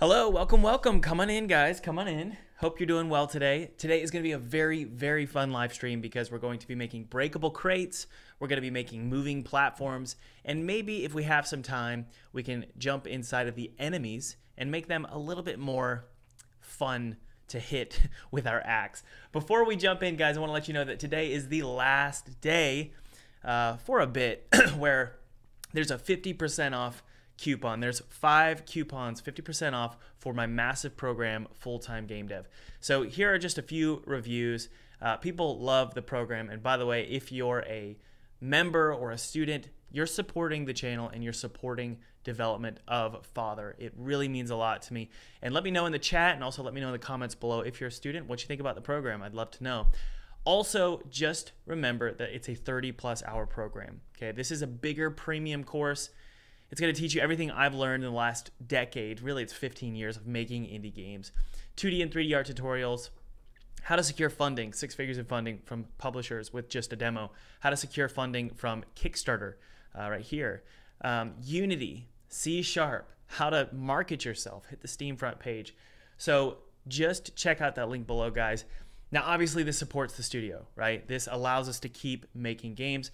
Hello, welcome, welcome. Come on in, guys. Come on in. Hope you're doing well today. Today is going to be a very, very fun live stream because we're going to be making breakable crates. We're going to be making moving platforms. And maybe if we have some time, we can jump inside of the enemies and make them a little bit more fun to hit with our axe. Before we jump in, guys, I want to let you know that today is the last day uh, for a bit where there's a 50% off coupon. There's five coupons, 50% off for my massive program, Full Time Game Dev. So here are just a few reviews. Uh, people love the program. And by the way, if you're a member or a student, you're supporting the channel and you're supporting development of Father. It really means a lot to me. And let me know in the chat and also let me know in the comments below if you're a student what you think about the program. I'd love to know. Also, just remember that it's a 30 plus hour program. Okay, this is a bigger premium course. It's going to teach you everything I've learned in the last decade. Really, it's 15 years of making indie games, 2D and 3D art tutorials, how to secure funding, six figures in funding from publishers with just a demo, how to secure funding from Kickstarter, uh, right here, um, Unity, C Sharp, how to market yourself, hit the Steam front page. So just check out that link below, guys. Now, obviously, this supports the studio, right? This allows us to keep making games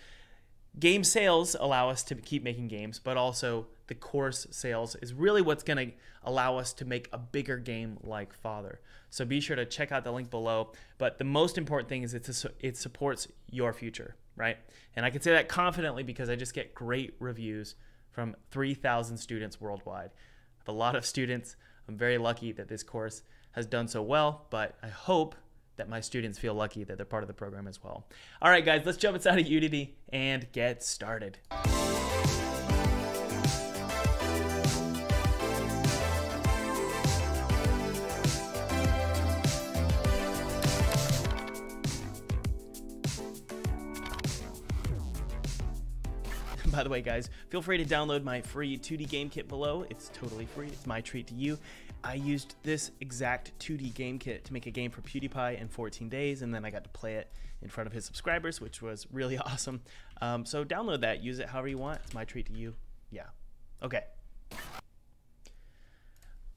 game sales allow us to keep making games, but also the course sales is really what's going to allow us to make a bigger game like Father. So be sure to check out the link below. But the most important thing is it's a, it supports your future, right? And I can say that confidently because I just get great reviews from 3,000 students worldwide. I have a lot of students. I'm very lucky that this course has done so well, but I hope that my students feel lucky that they're part of the program as well. All right, guys, let's jump inside of Unity and get started. By the way, guys, feel free to download my free 2D game kit below. It's totally free. It's my treat to you. I used this exact 2D game kit to make a game for PewDiePie in 14 days, and then I got to play it in front of his subscribers, which was really awesome. Um, so download that, use it however you want. It's my treat to you. Yeah. Okay.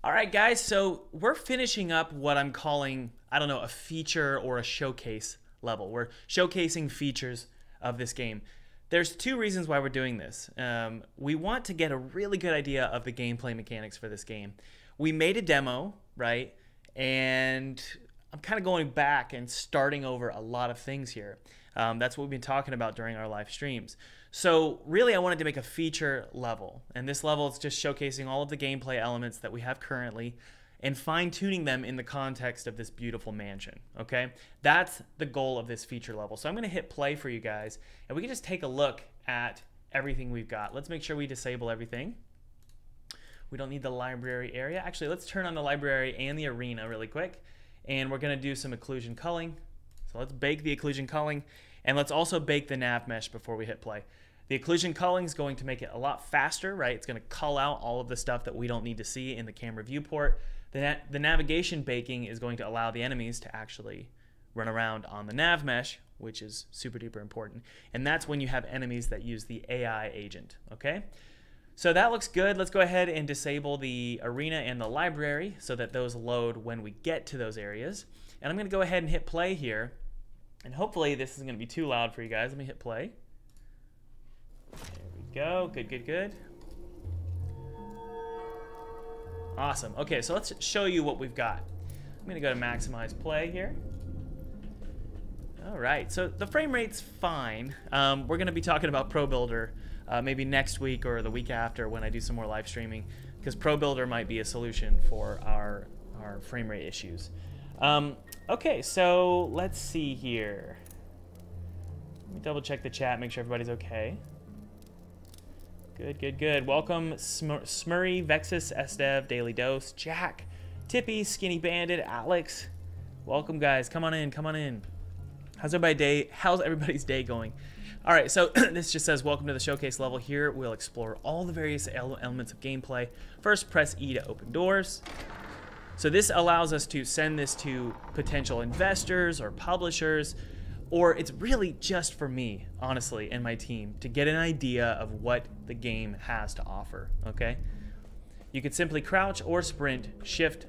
All right, guys. So we're finishing up what I'm calling, I don't know, a feature or a showcase level. We're showcasing features of this game. There's two reasons why we're doing this. Um, we want to get a really good idea of the gameplay mechanics for this game we made a demo, right? And I'm kind of going back and starting over a lot of things here. Um, that's what we've been talking about during our live streams. So really, I wanted to make a feature level, and this level is just showcasing all of the gameplay elements that we have currently and fine tuning them in the context of this beautiful mansion. Okay, that's the goal of this feature level. So I'm going to hit play for you guys, and we can just take a look at everything we've got. Let's make sure we disable everything. We don't need the library area. Actually, let's turn on the library and the arena really quick. And we're going to do some occlusion culling. So let's bake the occlusion culling. And let's also bake the nav mesh before we hit play. The occlusion culling is going to make it a lot faster, right? It's going to cull out all of the stuff that we don't need to see in the camera viewport. The, na the navigation baking is going to allow the enemies to actually run around on the nav mesh, which is super duper important. And that's when you have enemies that use the AI agent, okay? So that looks good. Let's go ahead and disable the arena and the library so that those load when we get to those areas. And I'm going to go ahead and hit play here. And hopefully this isn't going to be too loud for you guys. Let me hit play. There we go. Good, good, good. Awesome. Okay, so let's show you what we've got. I'm going to go to maximize play here. All right, so the frame rate's fine. Um, we're going to be talking about ProBuilder uh, maybe next week or the week after when I do some more live streaming, because ProBuilder might be a solution for our our frame rate issues. Um, okay, so let's see here. Let me double check the chat, make sure everybody's okay. Good, good, good. Welcome, Smur Smurry, Vexus, SDev, Daily Dose, Jack, Tippy, Skinny Bandit, Alex. Welcome, guys. Come on in, come on in. How's everybody day? How's everybody's day going? All right, so this just says, welcome to the showcase level. Here we'll explore all the various elements of gameplay. First, press E to open doors. So this allows us to send this to potential investors or publishers, or it's really just for me, honestly, and my team to get an idea of what the game has to offer, okay? You could simply crouch or sprint, shift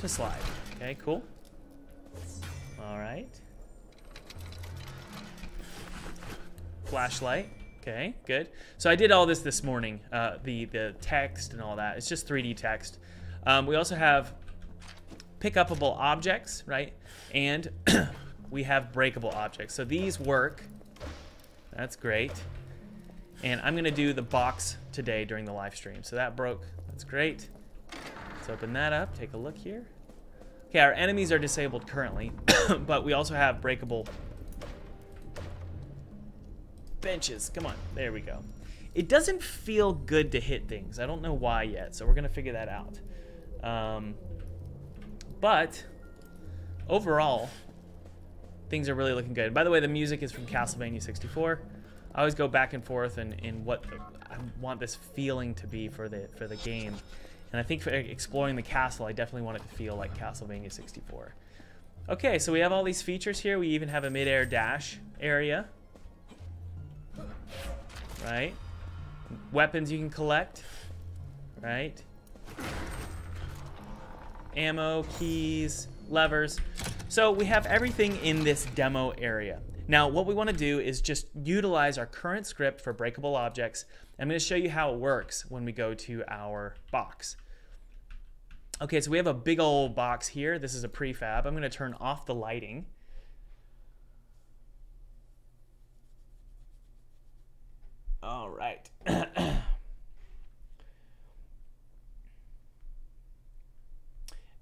to slide. Okay, cool. All right. Flashlight. Okay, good. So I did all this this morning, uh, the, the text and all that. It's just 3D text. Um, we also have pick upable objects, right? And we have breakable objects. So these work. That's great. And I'm gonna do the box today during the live stream. So that broke, that's great. Let's open that up, take a look here. Okay, our enemies are disabled currently, but we also have breakable benches. Come on, there we go. It doesn't feel good to hit things. I don't know why yet, so we're gonna figure that out. Um, but overall, things are really looking good. By the way, the music is from Castlevania 64. I always go back and forth in, in what I want this feeling to be for the for the game. And I think for exploring the castle, I definitely want it to feel like Castlevania 64. Okay, so we have all these features here. We even have a mid-air dash area. Right? Weapons you can collect. Right? Ammo, keys, levers. So we have everything in this demo area. Now, what we want to do is just utilize our current script for breakable objects. I'm to show you how it works when we go to our box. Okay, so we have a big old box here. This is a prefab. I'm going to turn off the lighting. All right.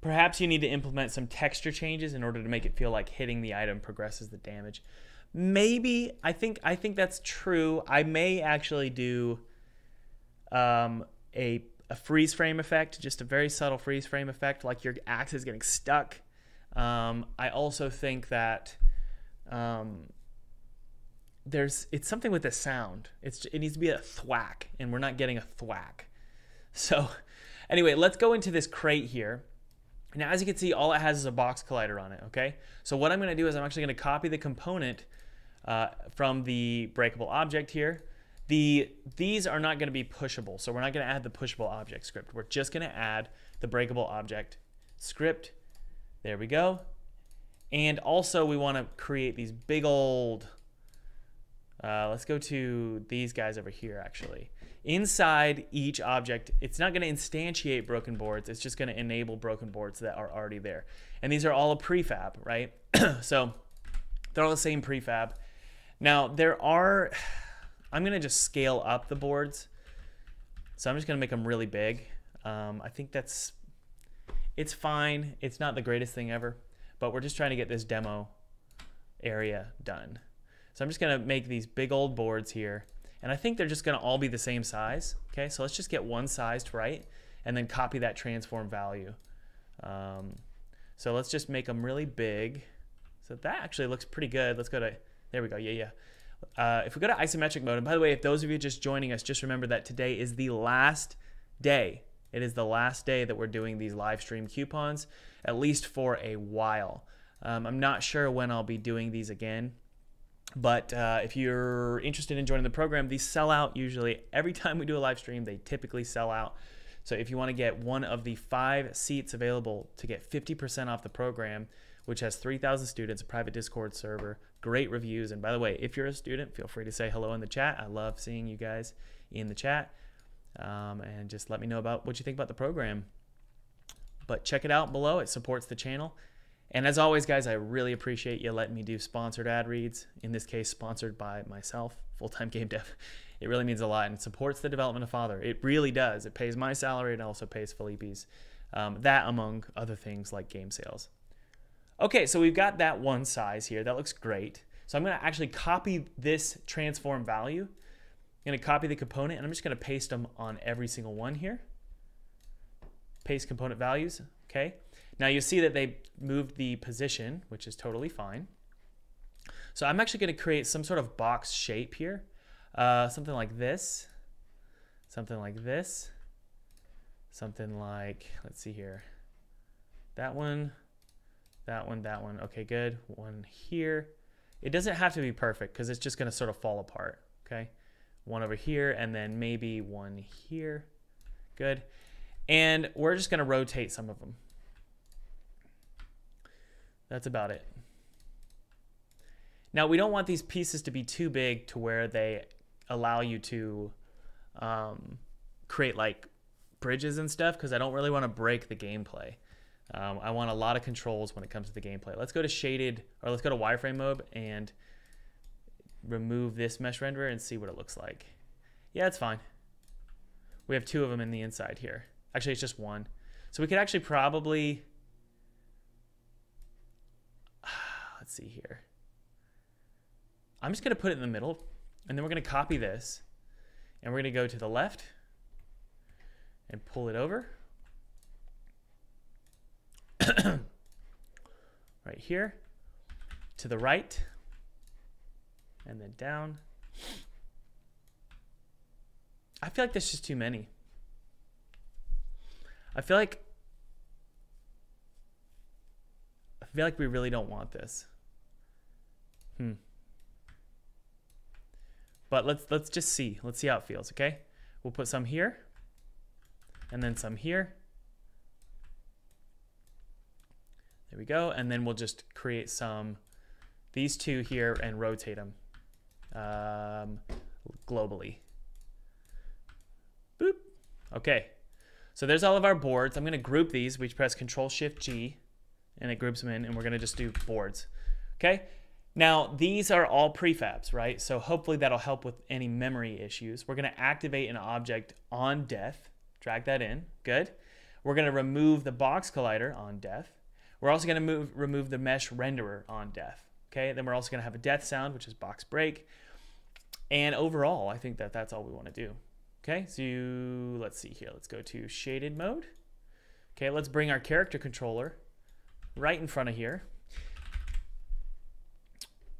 Perhaps you need to implement some texture changes in order to make it feel like hitting the item progresses the damage. Maybe I think I think that's true. I may actually do um, a a freeze frame effect, just a very subtle freeze frame effect, like your axe is getting stuck. Um, I also think that um, there's it's something with the sound. It's it needs to be a thwack, and we're not getting a thwack. So anyway, let's go into this crate here. Now, as you can see, all it has is a box collider on it, okay? So what I'm gonna do is I'm actually gonna copy the component uh, from the breakable object here. The These are not gonna be pushable, so we're not gonna add the pushable object script. We're just gonna add the breakable object script. There we go. And also we wanna create these big old, uh, let's go to these guys over here actually inside each object, it's not going to instantiate broken boards. It's just going to enable broken boards that are already there. And these are all a prefab, right? so they're all the same prefab. Now there are, I'm going to just scale up the boards. So I'm just going to make them really big. Um, I think that's, it's fine. It's not the greatest thing ever, but we're just trying to get this demo area done. So I'm just going to make these big old boards here. And I think they're just gonna all be the same size. Okay, so let's just get one sized right and then copy that transform value. Um, so let's just make them really big. So that actually looks pretty good. Let's go to, there we go, yeah, yeah. Uh, if we go to isometric mode, and by the way, if those of you just joining us, just remember that today is the last day. It is the last day that we're doing these live stream coupons, at least for a while. Um, I'm not sure when I'll be doing these again. But uh, if you're interested in joining the program, these sell out usually every time we do a live stream. They typically sell out. So if you want to get one of the five seats available to get 50% off the program, which has 3,000 students, a private Discord server, great reviews. And by the way, if you're a student, feel free to say hello in the chat. I love seeing you guys in the chat. Um, and just let me know about what you think about the program. But check it out below. It supports the channel. And as always, guys, I really appreciate you letting me do sponsored ad reads. In this case, sponsored by myself, full time game dev. It really means a lot and it supports the development of Father. It really does. It pays my salary and also pays Felipe's. Um, that among other things like game sales. Okay, so we've got that one size here. That looks great. So I'm going to actually copy this transform value. I'm going to copy the component and I'm just going to paste them on every single one here. Paste component values. Okay. Now you see that they moved the position, which is totally fine. So I'm actually going to create some sort of box shape here. Uh, something like this. Something like this. Something like, let's see here. That one, that one, that one. Okay, good. One here. It doesn't have to be perfect because it's just going to sort of fall apart. Okay. One over here and then maybe one here. Good. And we're just going to rotate some of them. That's about it. Now, we don't want these pieces to be too big to where they allow you to um, create like bridges and stuff because I don't really want to break the gameplay. Um, I want a lot of controls when it comes to the gameplay. Let's go to shaded, or let's go to wireframe mode and remove this mesh renderer and see what it looks like. Yeah, it's fine. We have two of them in the inside here. Actually, it's just one. So we could actually probably, let's see here. I'm just going to put it in the middle, and then we're going to copy this, and we're going to go to the left and pull it over. right here, to the right, and then down. I feel like there's just too many. I feel like I feel like we really don't want this. Hmm. But let's let's just see. Let's see how it feels, okay? We'll put some here and then some here. There we go. And then we'll just create some, these two here and rotate them um, globally. Boop. Okay. So there's all of our boards. I'm going to group these. We press Control Shift G and it groups them in and we're going to just do boards. Okay. Now, these are all prefabs, right? So hopefully that'll help with any memory issues. We're to activate an object on death. Drag that in. Good. We're to remove the box collider on death. We're also to move, remove the mesh renderer on death. Okay, then we're also to have a death sound, which is box break. And overall, I think that that's all we want to do. Okay, so you, let's see here. Let's go to shaded mode. Okay, let's bring our character controller right in front of here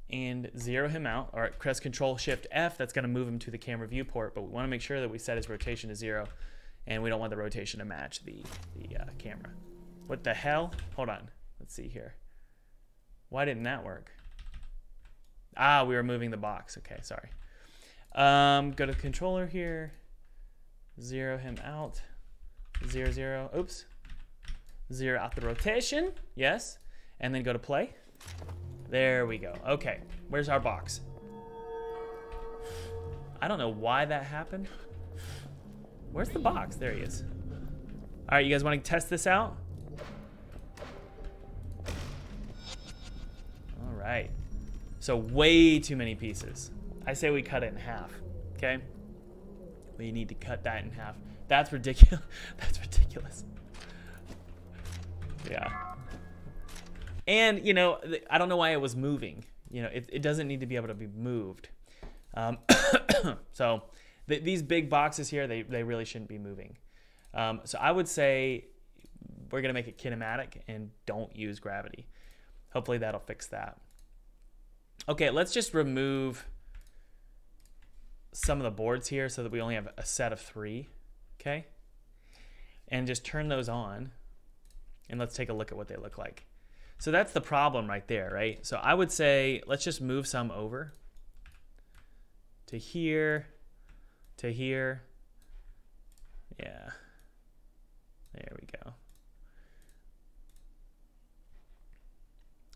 and zero him out. All right, press Control Shift F. That's going to move him to the camera viewport, but we want to make sure that we set his rotation to zero, and we don't want the rotation to match the the uh, camera. What the hell? Hold on. Let's see here. Why didn't that work? Ah, we were moving the box. Okay, sorry. Um, go to the controller here. Zero him out. Zero, zero. Oops. Zero out the rotation. Yes. And then go to play. There we go. Okay. Where's our box? I don't know why that happened. Where's the box? There he is. All right, you guys want to test this out? All right. So way too many pieces. I say we cut it in half, okay? We need to cut that in half. That's ridiculous. That's ridiculous. Yeah. And, you know, I don't know why it was moving. You know, it, it doesn't need to be able to be moved. Um, so th these big boxes here, they, they really shouldn't be moving. Um, so I would say we're going to make it kinematic and don't use gravity. Hopefully that'll fix that. Okay, let's just remove some of the boards here so that we only have a set of three, okay? And just turn those on, and let's take a look at what they look like. So that's the problem right there, right? So I would say, let's just move some over to here, to here. Yeah, there we go.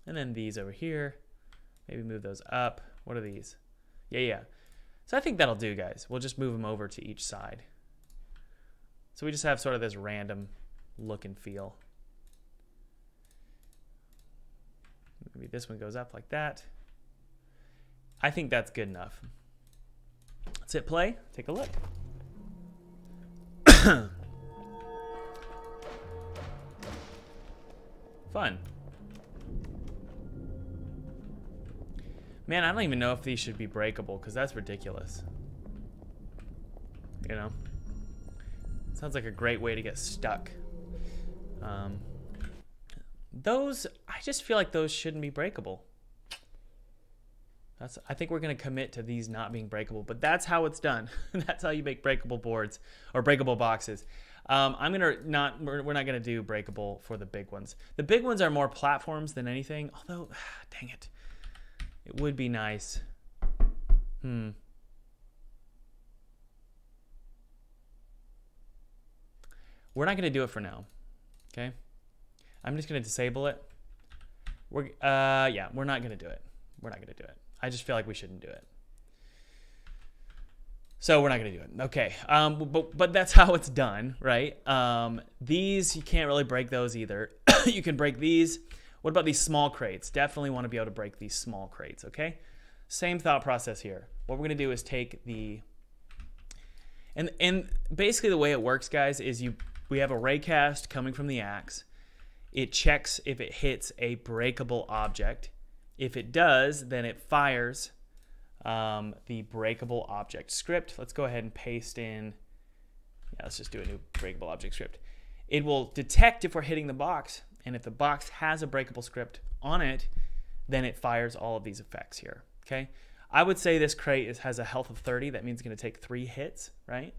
And then these over here. Maybe move those up. What are these? Yeah, yeah. So I think that'll do, guys. We'll just move them over to each side. So we just have sort of this random look and feel. Maybe this one goes up like that. I think that's good enough. Let's hit play. Take a look. Fun. Man, I don't even know if these should be breakable because that's ridiculous. You know? Sounds like a great way to get stuck. Um, those, just feel like those shouldn't be breakable. That's, I think we're going to commit to these not being breakable, but that's how it's done. that's how you make breakable boards or breakable boxes. Um, I'm gonna not. We're, we're not gonna do breakable for the big ones. The big ones are more platforms than anything. Although, dang it, it would be nice. Hmm. we're not going to do it for now. Okay. I'm just going to disable it. We're, uh, yeah, we're not to do it. We're not to do it. I just feel like we shouldn't do it. So we're not to do it. Okay. Um, but, but that's how it's done, right? Um, these, you can't really break those either. you can break these. What about these small crates? Definitely want to be able to break these small crates, okay? Same thought process here. What we're to do is take the and and basically the way it works, guys, is you we have a raycast coming from the axe. It checks if it hits a breakable object. If it does, then it fires um, the breakable object script. Let's go ahead and paste in. Yeah, let's just do a new breakable object script. It will detect if we're hitting the box, and if the box has a breakable script on it, then it fires all of these effects here. Okay. I would say this crate is, has a health of 30. That means it's going to take three hits, right?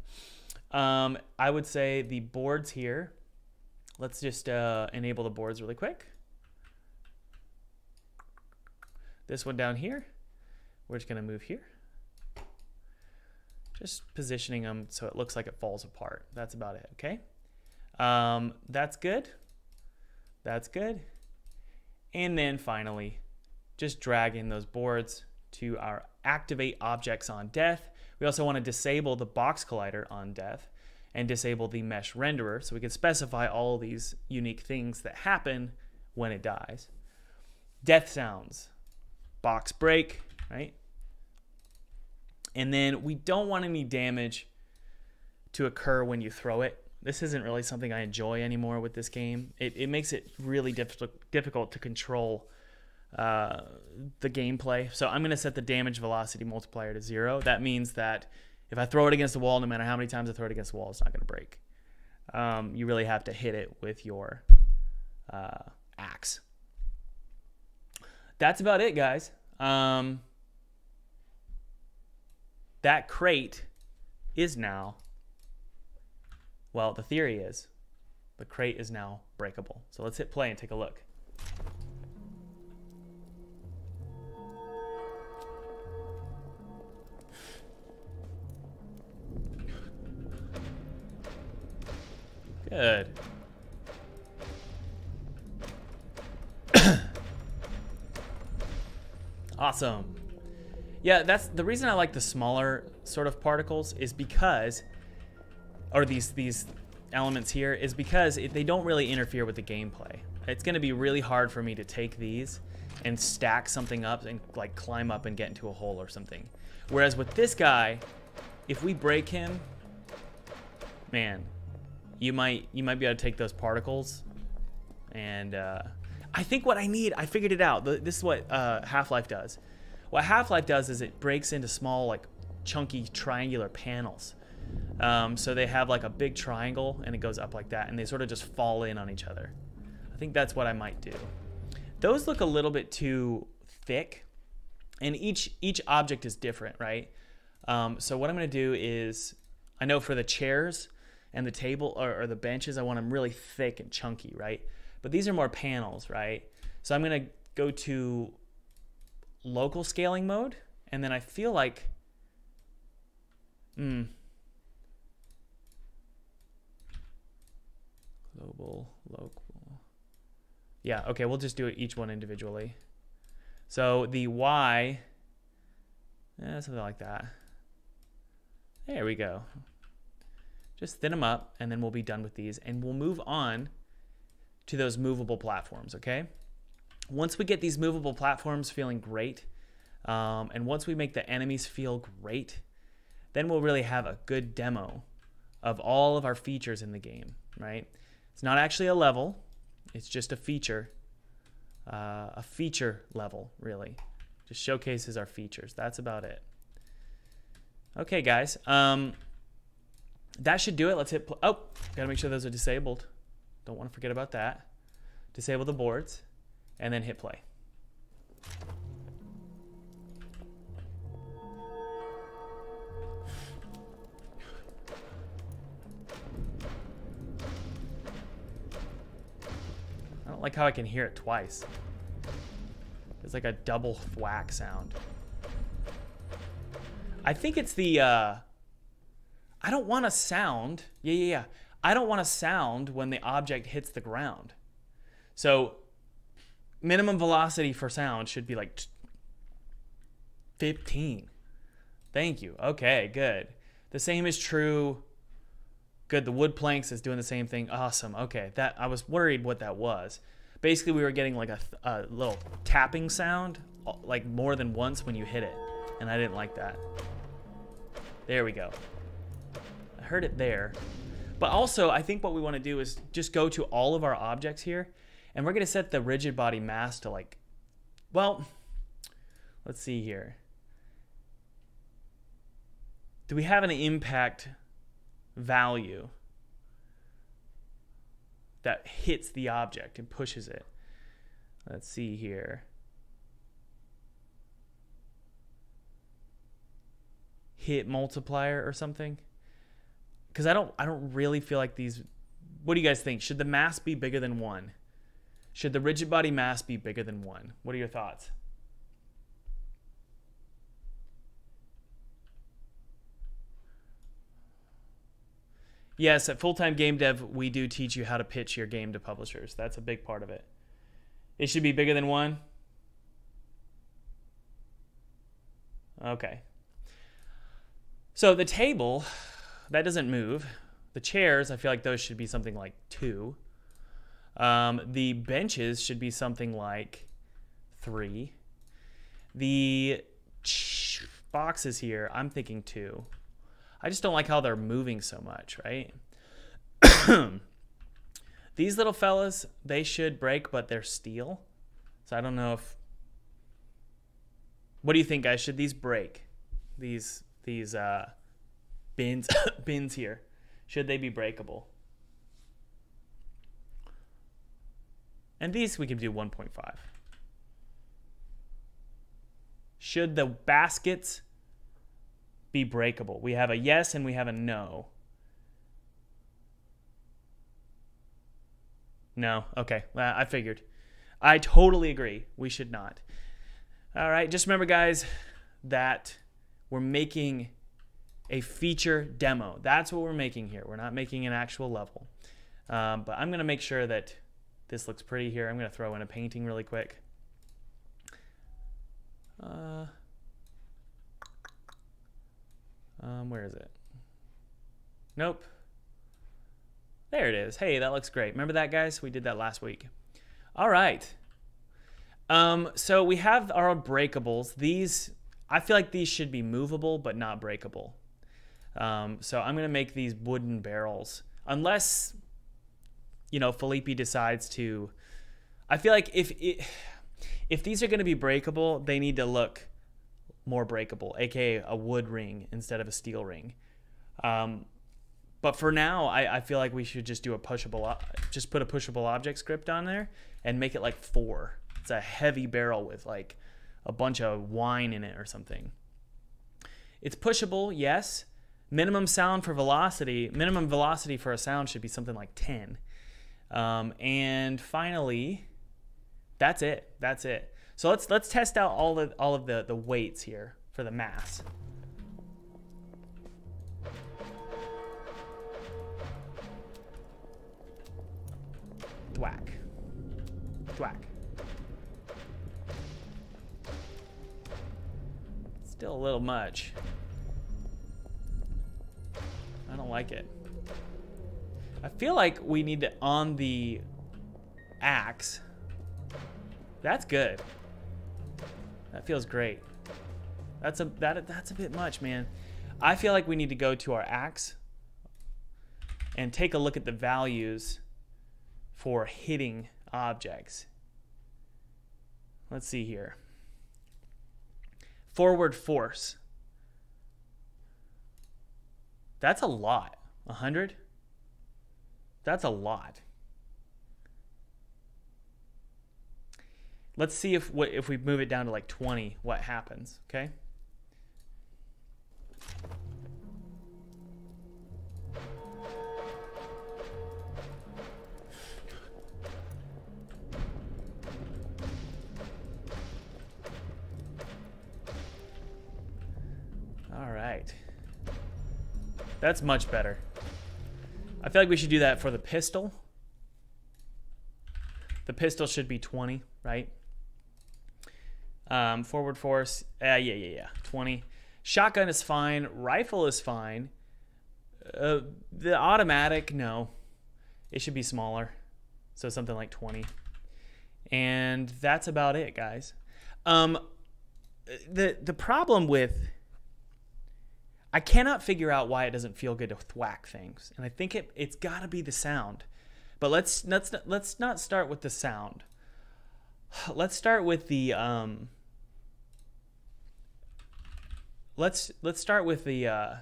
Um, I would say the boards here. Let's just uh, enable the boards really quick. This one down here. We're just to move here. Just positioning them so it looks like it falls apart. That's about it, okay? Um, that's good. That's good. And then finally, just drag in those boards to our activate objects on death. We also want to disable the box collider on death and disable the mesh renderer so we can specify all these unique things that happen when it dies. Death sounds, box break, right? And then we don't want any damage to occur when you throw it. This isn't really something I enjoy anymore with this game. It, it makes it really difficult, difficult to control uh, the gameplay. So I'm going to set the damage velocity multiplier to zero. That means that if I throw it against the wall, no matter how many times I throw it against the wall, it's not going to break. Um, you really have to hit it with your uh, axe. That's about it, guys. Um, that crate is now, well, the theory is the crate is now breakable. So let's hit play and take a look. Good. awesome. Yeah, that's the reason I like the smaller sort of particles is because, or these these elements here is because it, they don't really interfere with the gameplay. It's going to be really hard for me to take these and stack something up and like climb up and get into a hole or something. Whereas with this guy, if we break him, man, you might you might be able to take those particles and uh, I think what I need, I figured it out. This is what uh, Half-Life does. What Half-Life does is it breaks into small, like, chunky triangular panels. Um, so they have like a big triangle and it goes up like that and they sort of just fall in on each other. I think that's what I might do. Those look a little bit too thick and each each object is different, right? Um, so what I'm going to do is, I know for the chairs, and the table or, or the benches, I want them really thick and chunky, right? But these are more panels, right? So I'm gonna go to local scaling mode, and then I feel like, hmm, global, local. Yeah, okay, we'll just do it each one individually. So the Y, yeah, something like that. There we go. Just thin them up and then we'll be done with these and we'll move on to those movable platforms, okay? Once we get these movable platforms feeling great, um, and once we make the enemies feel great, then we'll really have a good demo of all of our features in the game, right? It's not actually a level, it's just a feature, uh, a feature level, really. Just showcases our features. That's about it. Okay, guys. Um, that should do it. Let's hit, oh, gotta make sure those are disabled. Don't want to forget about that. Disable the boards and then hit play. I don't like how I can hear it twice. It's like a double thwack sound. I think it's the, uh, I don't want a sound. Yeah, yeah, yeah. I don't want a sound when the object hits the ground. So minimum velocity for sound should be like 15. Thank you. Okay, good. The same is true. Good. The wood planks is doing the same thing. Awesome. Okay. That I was worried what that was. Basically, we were getting like a, a little tapping sound, like more than once when you hit it, and I didn't like that. There we go. Heard it there. But also, I think what we want to do is just go to all of our objects here, and we're going to set the rigid body mass to like, well, let's see here. Do we have an impact value that hits the object and pushes it? Let's see here. Hit multiplier or something? Because I don't I don't really feel like these what do you guys think? Should the mass be bigger than one? Should the rigid body mass be bigger than one? What are your thoughts? Yes, at full time game dev, we do teach you how to pitch your game to publishers. That's a big part of it. It should be bigger than one. Okay. So the table, that doesn't move. The chairs, I feel like those should be something like two. Um, the benches should be something like three. The boxes here, I'm thinking two. I just don't like how they're moving so much, right? These little fellas, they should break, but they're steel. So I don't know if. What do you think, guys? Should these break? These these uh, bins bins here, should they be breakable? And these we can do 1.5. Should the baskets be breakable? We have a yes and we have a no. No. Okay. I figured. I totally agree. We should not. All right. Just remember, guys, that we're making a feature demo. That's what we're making here. We're not making an actual level. Um, but I'm going to make sure that this looks pretty here. I'm going to throw in a painting really quick. Uh, um, where is it? Nope. There it is. Hey, that looks great. Remember that, guys? We did that last week. All right. Um, so we have our breakables. These, I feel like these should be movable, but not breakable. Um, so I'm going to make these wooden barrels. Unless, you know, Felipe decides to... I feel like if it, if these are going to be breakable, they need to look more breakable, aka a wood ring instead of a steel ring. Um, but for now, I, I feel like we should just do a pushable, just put a pushable object script on there and make it like four. It's a heavy barrel with like a bunch of wine in it or something. It's pushable, yes. Minimum sound for velocity, minimum velocity for a sound should be something like 10. Um, and finally, that's it. That's it. So let's let's test out all of all of the the weights here for the mass. Thwack. Thwack. Still a little much. I don't like it. I feel like we need to on the axe. That's good. That feels great. That's a that that's a bit much, man. I feel like we need to go to our axe and take a look at the values for hitting objects. Let's see here. Forward force. That's a lot. 100? That's a lot. Let's see if what if we move it down to like 20, what happens, okay? That's much better. I feel like we should do that for the pistol. The pistol should be 20, right? Um, forward force, uh, yeah, yeah, yeah, 20. Shotgun is fine. Rifle is fine. Uh, the automatic, no. It should be smaller. So something like 20. And that's about it, guys. Um, the the problem with I cannot figure out why it doesn't feel good to thwack things, and I think it it's got to be the sound. But let's let's let's not start with the sound. Let's start with the um. Let's let's start with the uh,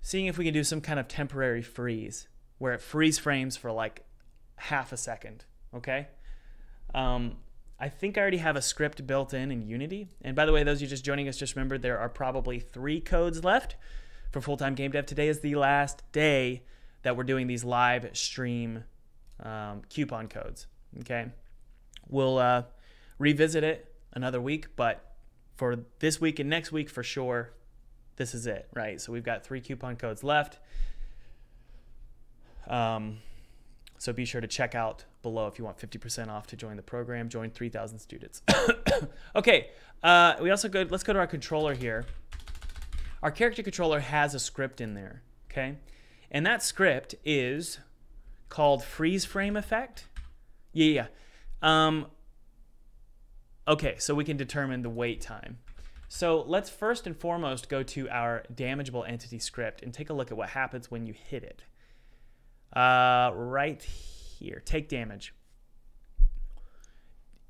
seeing if we can do some kind of temporary freeze where it freeze frames for like half a second. Okay. Um, I think I already have a script built in in Unity. And by the way, those of you just joining us, just remember there are probably three codes left for full time game dev. Today is the last day that we're doing these live stream um, coupon codes. Okay. We'll uh, revisit it another week, but for this week and next week for sure, this is it, right? So we've got three coupon codes left. Um, so be sure to check out below if you want 50% off to join the program. Join 3,000 students. okay, uh, we also go. Let's go to our controller here. Our character controller has a script in there. Okay, and that script is called freeze frame effect. Yeah, yeah. Um, okay, so we can determine the wait time. So let's first and foremost go to our damageable entity script and take a look at what happens when you hit it. Uh, right here, take damage.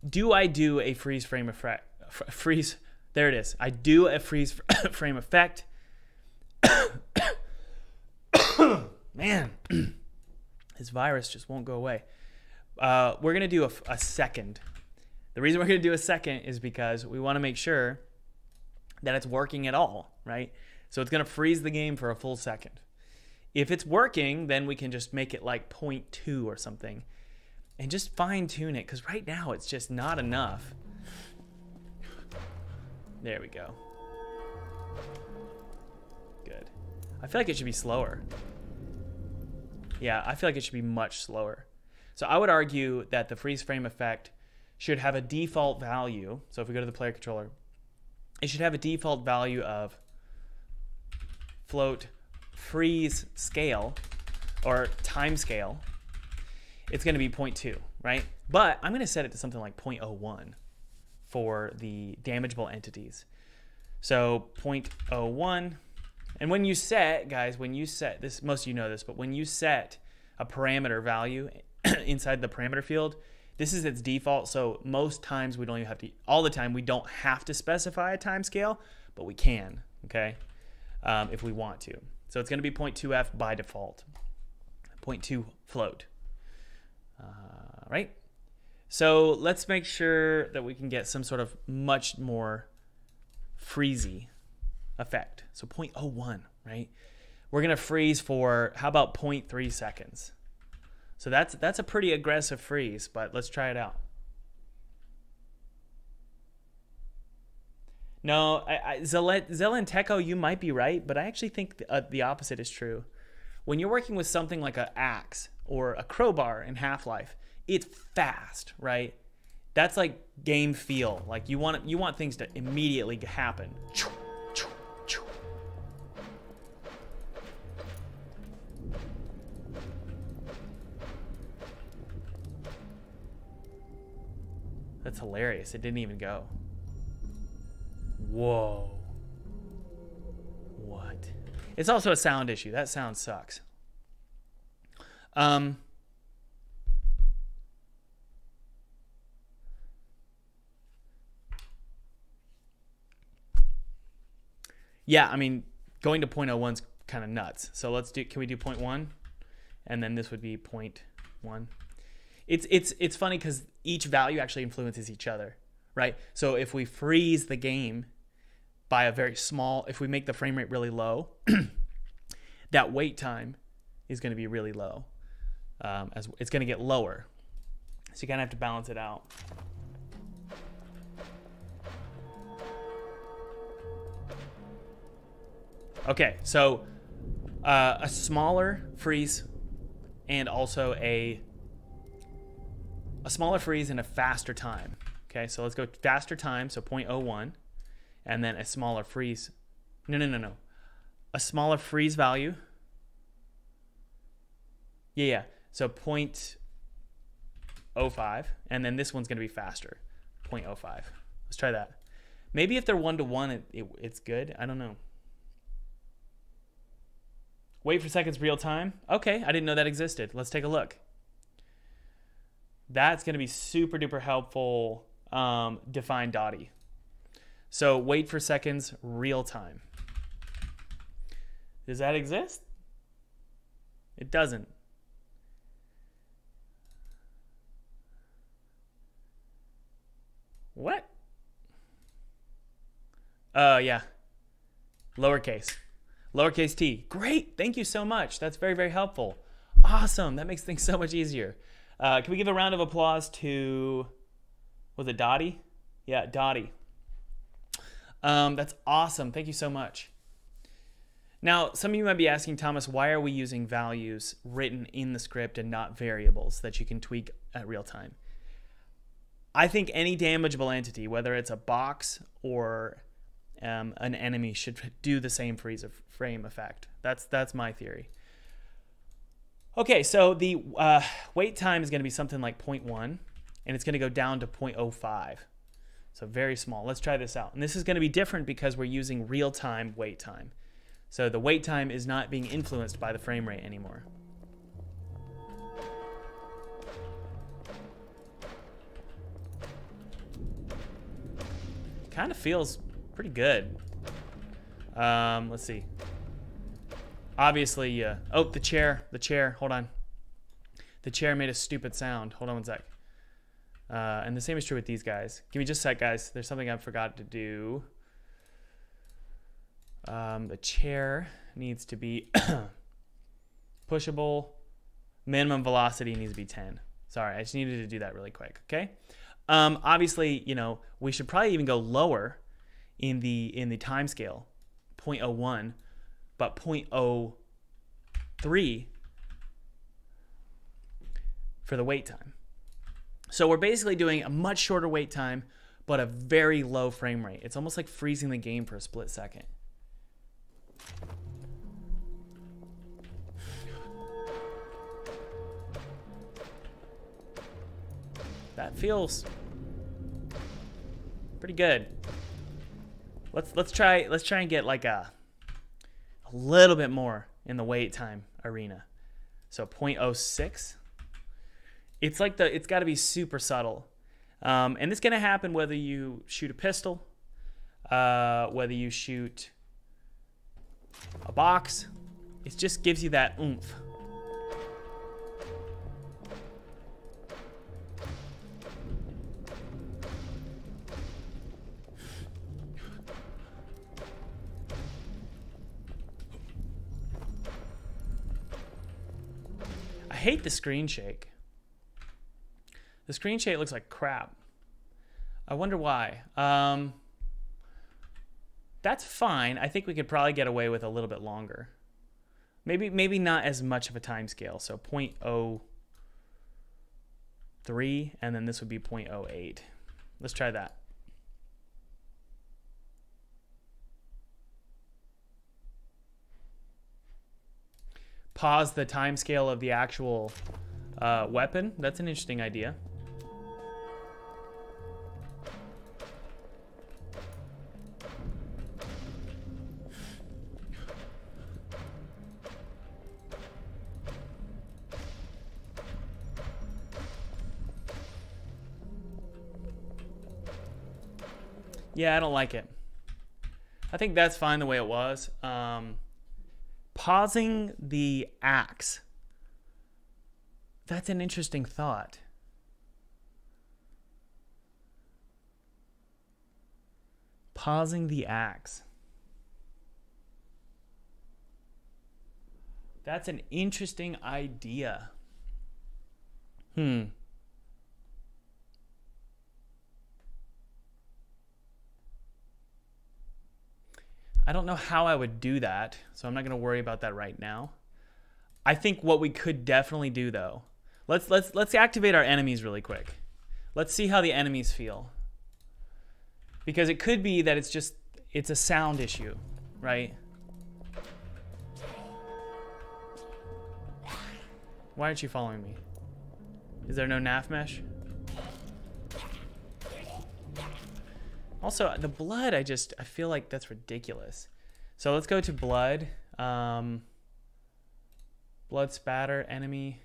Do I do a freeze frame effect? Freeze, there it is. I do a freeze frame effect. Man, this virus just won't go away. Uh, we're gonna do a, a second. The reason we're gonna do a second is because we want to make sure that it's working at all, right? So it's gonna freeze the game for a full second. If it's working, then we can just make it like 0.2 or something and just fine tune it because right now it's just not enough. There we go. Good. I feel like it should be slower. Yeah, I feel like it should be much slower. So I would argue that the freeze frame effect should have a default value. So if we go to the player controller, it should have a default value of float freeze scale or time scale, it's going to be 0.2, right? But I'm going to set it to something like 0.01 for the damageable entities. So 0.01. And when you set, guys, when you set this, most of you know this, but when you set a parameter value inside the parameter field, this is its default. So most times we don't even have to, all the time, we don't have to specify a time scale, but we can, okay, um, if we want to. So it's going to be 0.2f by default. 0.2 float. Uh, right? So let's make sure that we can get some sort of much more freezy effect. So 0.01, right? We're going to freeze for, how about 0.3 seconds? So that's, that's a pretty aggressive freeze, but let's try it out. No, I, I, Zelenteco, you might be right, but I actually think the, uh, the opposite is true. When you're working with something like an axe or a crowbar in Half Life, it's fast, right? That's like game feel. Like you want you want things to immediately happen. That's hilarious. It didn't even go. Whoa. What? It's also a sound issue. That sound sucks. Um, yeah, I mean, going to 0.01 is kind of nuts. So let's do, can we do 0.1? And then this would be 0.1. It's, it's, it's funny because each value actually influences each other, right? So if we freeze the game by a very small, if we make the frame rate really low, that wait time is going to be really low. Um, as it's going to get lower, so you kind of have to balance it out. Okay, so uh, a smaller freeze and also a a smaller freeze and a faster time. Okay, so let's go faster time, so 0.01, and then a smaller freeze. No, no, no, no. A smaller freeze value. Yeah, yeah. So 0.05, and then this one's going to be faster, 0.05. Let's try that. Maybe if they're one to one, it, it, it's good. I don't know. Wait for seconds real time. Okay, I didn't know that existed. Let's take a look. That's going to be super duper helpful. Um, define Dotty. So wait for seconds real time. Does that exist? It doesn't. What? Uh, yeah. Lowercase. Lowercase t. Great. Thank you so much. That's very, very helpful. Awesome. That makes things so much easier. Uh, can we give a round of applause to, was it Dottie? Yeah, Dottie. Um, that's awesome. Thank you so much. Now, some of you might be asking, Thomas, why are we using values written in the script and not variables that you can tweak at real time? I think any damageable entity, whether it's a box or um, an enemy, should do the same freeze of frame effect. That's that's my theory. Okay, so the uh, wait time is going to be something like 0.1, and it's going to go down to 0.05. So very small. Let's try this out. And this is going to be different because we're using real-time wait time. So the wait time is not being influenced by the frame rate anymore. kind of feels pretty good. Um, let's see. Obviously, uh, oh, the chair, the chair, hold on. The chair made a stupid sound. Hold on one sec. Uh, and the same is true with these guys. Give me just a sec, guys. There's something I forgot to do. Um, the chair needs to be pushable. Minimum velocity needs to be 10. Sorry, I just needed to do that really quick, okay? Um, obviously, you know, we should probably even go lower in the in the time scale, 0.01, but 0.03 for the wait time. So we're basically doing a much shorter wait time, but a very low frame rate. It's almost like freezing the game for a split second. That feels pretty good. Let's let's try let's try and get like a a little bit more in the wait time arena. So 0.06. It's like the it's got to be super subtle, um, and it's gonna happen whether you shoot a pistol, uh, whether you shoot a box. It just gives you that oomph. I hate the screen shake. The screen shake looks like crap. I wonder why. Um, that's fine. I think we could probably get away with a little bit longer. Maybe maybe not as much of a time scale. So 0.03 and then this would be 0.08. Let's try that. pause the time scale of the actual uh, weapon. That's an interesting idea. Yeah, I don't like it. I think that's fine the way it was. Um, pausing the axe. That's an interesting thought. Pausing the axe. That's an interesting idea. Hmm. I don't know how I would do that, so I'm not going to worry about that right now. I think what we could definitely do though. Let's let's let's activate our enemies really quick. Let's see how the enemies feel. Because it could be that it's just it's a sound issue, right? Why aren't you following me? Is there no nav mesh? Also, the blood, I just, I feel like that's ridiculous. So let's go to blood. Um, blood spatter, enemy.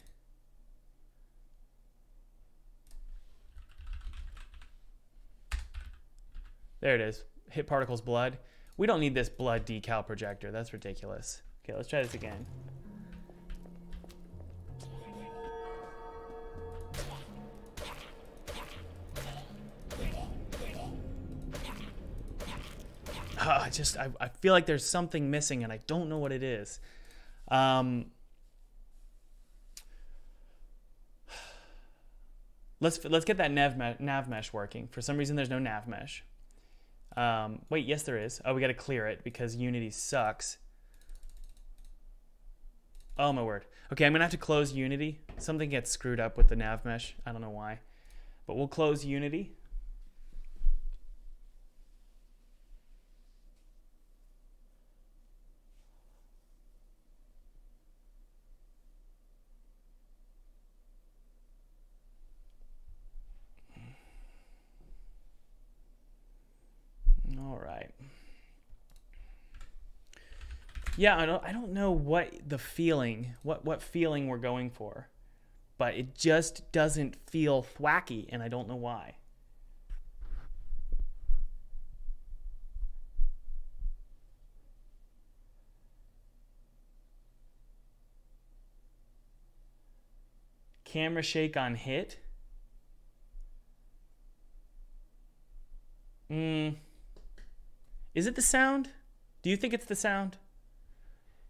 There it is. Hit particles blood. We don't need this blood decal projector. That's ridiculous. Okay, let's try this again. Uh, I just I, I feel like there's something missing and I don't know what it is. Um, let's let's get that nav nav mesh working. For some reason, there's no nav mesh. Um, wait, yes, there is. Oh, we got to clear it because Unity sucks. Oh my word. Okay, I'm gonna have to close Unity. Something gets screwed up with the nav mesh. I don't know why, but we'll close Unity. Yeah, I don't I don't know what the feeling, what what feeling we're going for. But it just doesn't feel thwacky and I don't know why. Camera shake on hit. Mm. Is it the sound? Do you think it's the sound?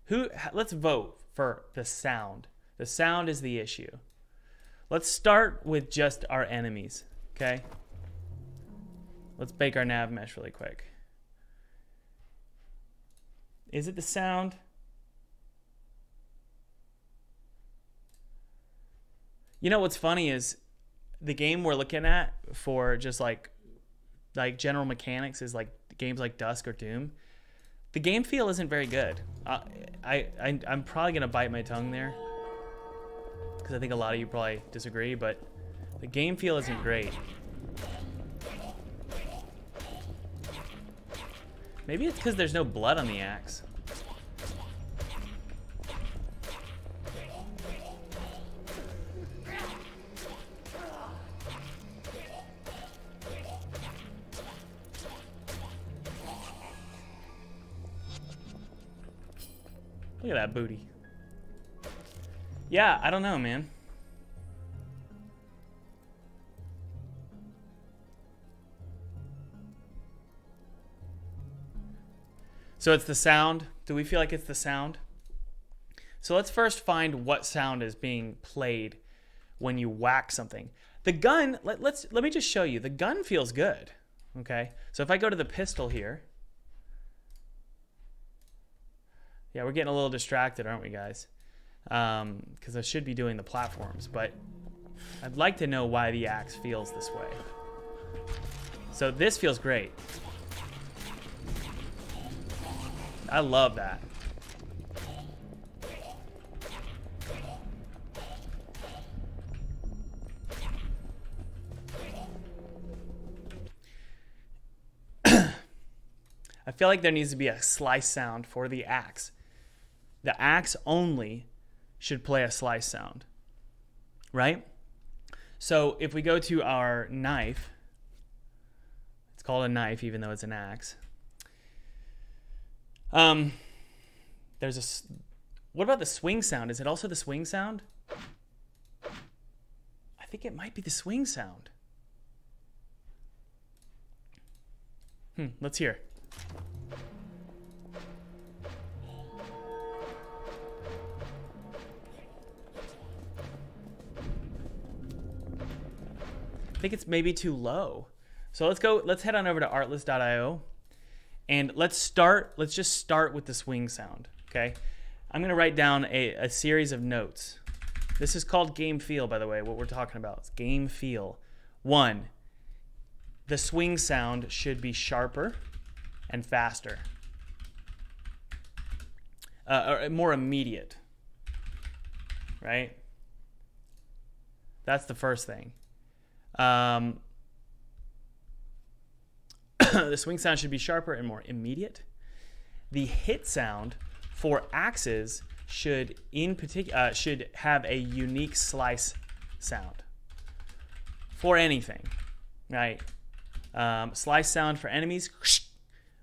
Who? Let's vote for the sound. The sound is the issue. Let's start with just our enemies. Okay. Let's bake our nav mesh really quick. Is it the sound? You know what's funny is the game we're looking at for just like like general mechanics is like games like Dusk or Doom the game feel isn't very good. Uh, I, I I'm probably gonna bite my tongue there because I think a lot of you probably disagree, but the game feel isn't great. Maybe it's because there's no blood on the axe. Look at that booty. Yeah, I don't know, man. So it's the sound. Do we feel like it's the sound? So let's first find what sound is being played when you whack something. The gun, let, let's let me just show you. The gun feels good. Okay. So if I go to the pistol here, Yeah, we're getting a little distracted, aren't we, guys? Because um, I should be doing the platforms, but I'd like to know why the axe feels this way. So this feels great. I love that. I feel like there needs to be a slice sound for the axe the axe only should play a slice sound, right? So if we go to our knife, it's called a knife even though it's an axe. Um, there's a. What about the swing sound? Is it also the swing sound? I think it might be the swing sound. Hmm, let's hear. Think it's maybe too low. So let's go, let's head on over to artlist.io And let's start, let's just start with the swing sound, okay? I'm gonna write down a, a series of notes. This is called game feel, by the way, what we're talking about. It's game feel. One, the swing sound should be sharper and faster, uh, or more immediate, right? That's the first thing. Um, the swing sound should be sharper and more immediate. The hit sound for axes should in particular uh, should have a unique slice sound for anything, right? Um, slice sound for enemies,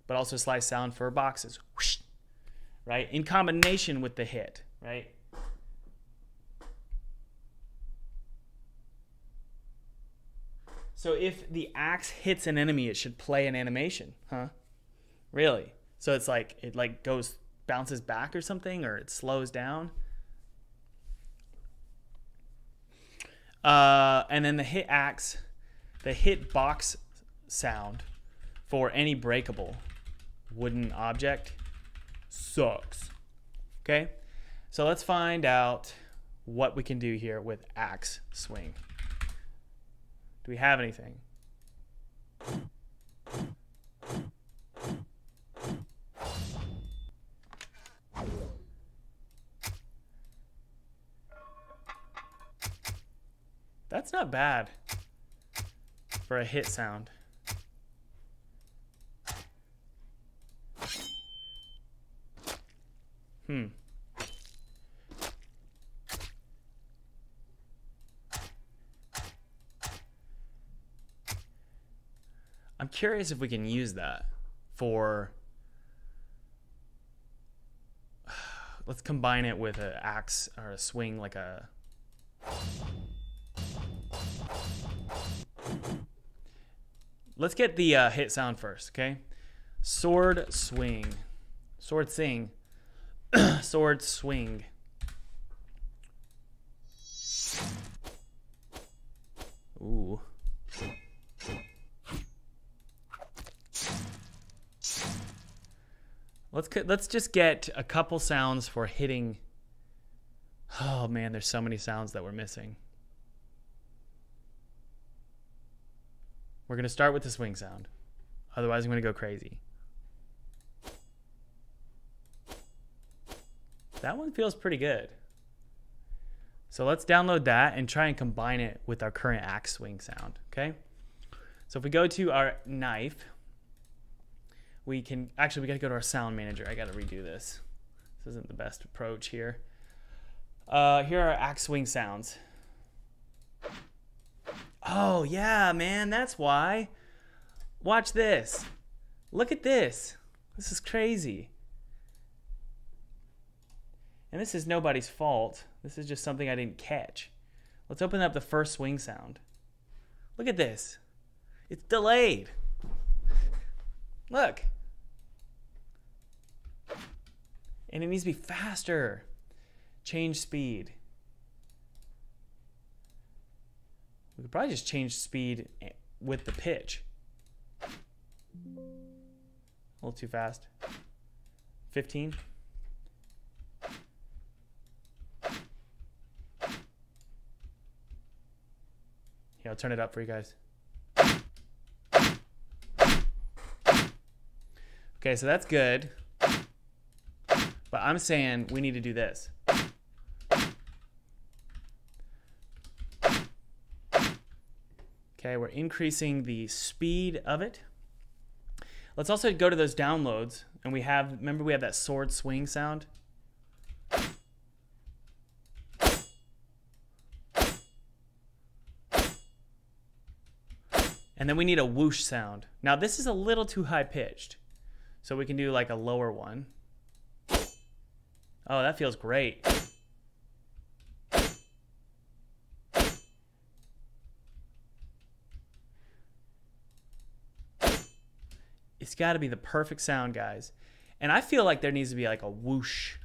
but also slice sound for boxes, right? In combination with the hit, right? So if the axe hits an enemy, it should play an animation, huh? Really? So it's like it like goes bounces back or something, or it slows down. Uh, and then the hit axe, the hit box sound for any breakable wooden object sucks. Okay, so let's find out what we can do here with axe swing. Do we have anything? That's not bad for a hit sound. Hmm. I'm curious if we can use that for. Let's combine it with an axe or a swing, like a. Let's get the uh, hit sound first, okay? Sword swing. Sword sing. Sword swing. Let's let's just get a couple sounds for hitting. Oh man, there's so many sounds that we're missing. We're gonna start with the swing sound. Otherwise, I'm gonna go crazy. That one feels pretty good. So let's download that and try and combine it with our current axe swing sound, okay? So if we go to our knife, we can actually we got to go to our sound manager. I got to redo this. This isn't the best approach here. Uh, here are axe swing sounds. Oh yeah, man, that's why. Watch this. Look at this. This is crazy. And this is nobody's fault. This is just something I didn't catch. Let's open up the first swing sound. Look at this. It's delayed. Look. And it needs to be faster. Change speed. We could probably just change speed eh, with the pitch. A little too fast. 15. Yeah, I'll turn it up for you guys. Okay, so that's good. But I'm saying we need to do this. Okay, we're increasing the speed of it. Let's also go to those downloads and we have, remember we have that sword swing sound? And then we need a whoosh sound. Now this is a little too high pitched. So we can do like a lower one. Oh, that feels great. It's got to be the perfect sound, guys. And I feel like there needs to be like a whoosh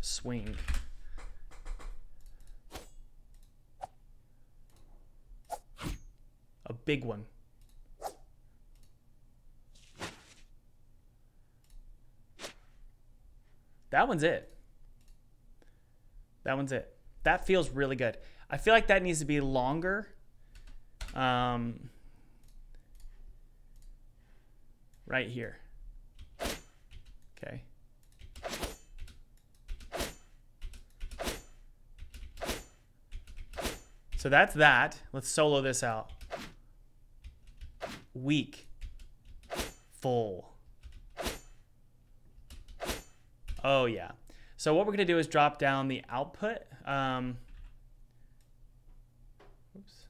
swing. A big one. That one's it. That one's it. That feels really good. I feel like that needs to be longer. Um, right here. Okay. So that's that. Let's solo this out. Weak. Full. Oh, yeah. So what we're going to do is drop down the output. Um, oops.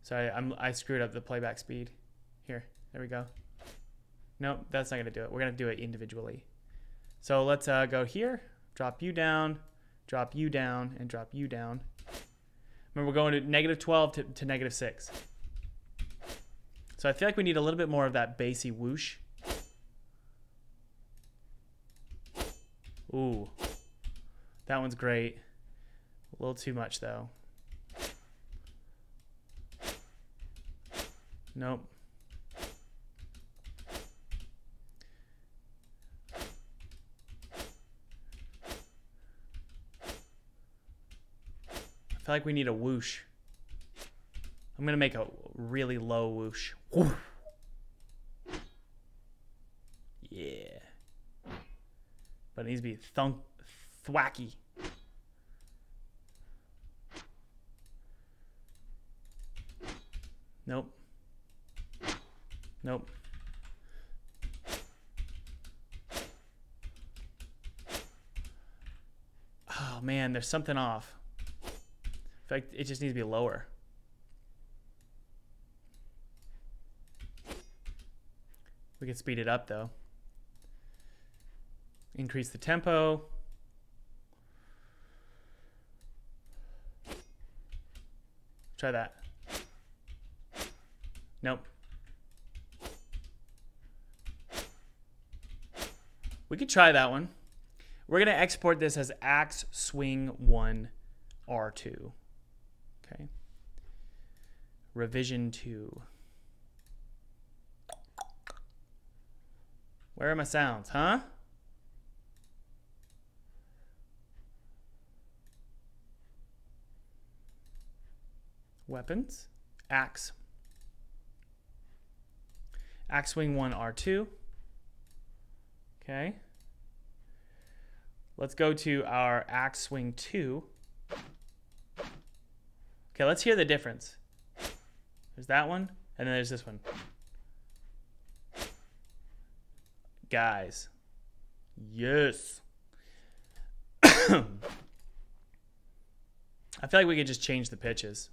Sorry, I'm, I screwed up the playback speed. Here, there we go. Nope, that's not going to do it. We're going to do it individually. So let's uh, go here, drop you down, drop you down, and drop you down. Remember, we're going to negative 12 to, to negative 6. So I feel like we need a little bit more of that bassy whoosh. Ooh. That one's great. A little too much, though. Nope. I feel like we need a whoosh. I'm going to make a really low whoosh. Yeah. But it needs to be thunk, thwacky. Nope. Nope. Oh man, there's something off. In fact, it just needs to be lower. We can speed it up though. Increase the tempo. Try that. Nope. We could try that one. We're going to export this as Axe Swing 1 R2. Okay. Revision 2. Where are my sounds, huh? Weapons. Axe. Axe Swing 1 R2. Okay. Let's go to our axe swing 2. Okay, let's hear the difference. There's that one, and then there's this one. Guys. Yes. I feel like we could just change the pitches.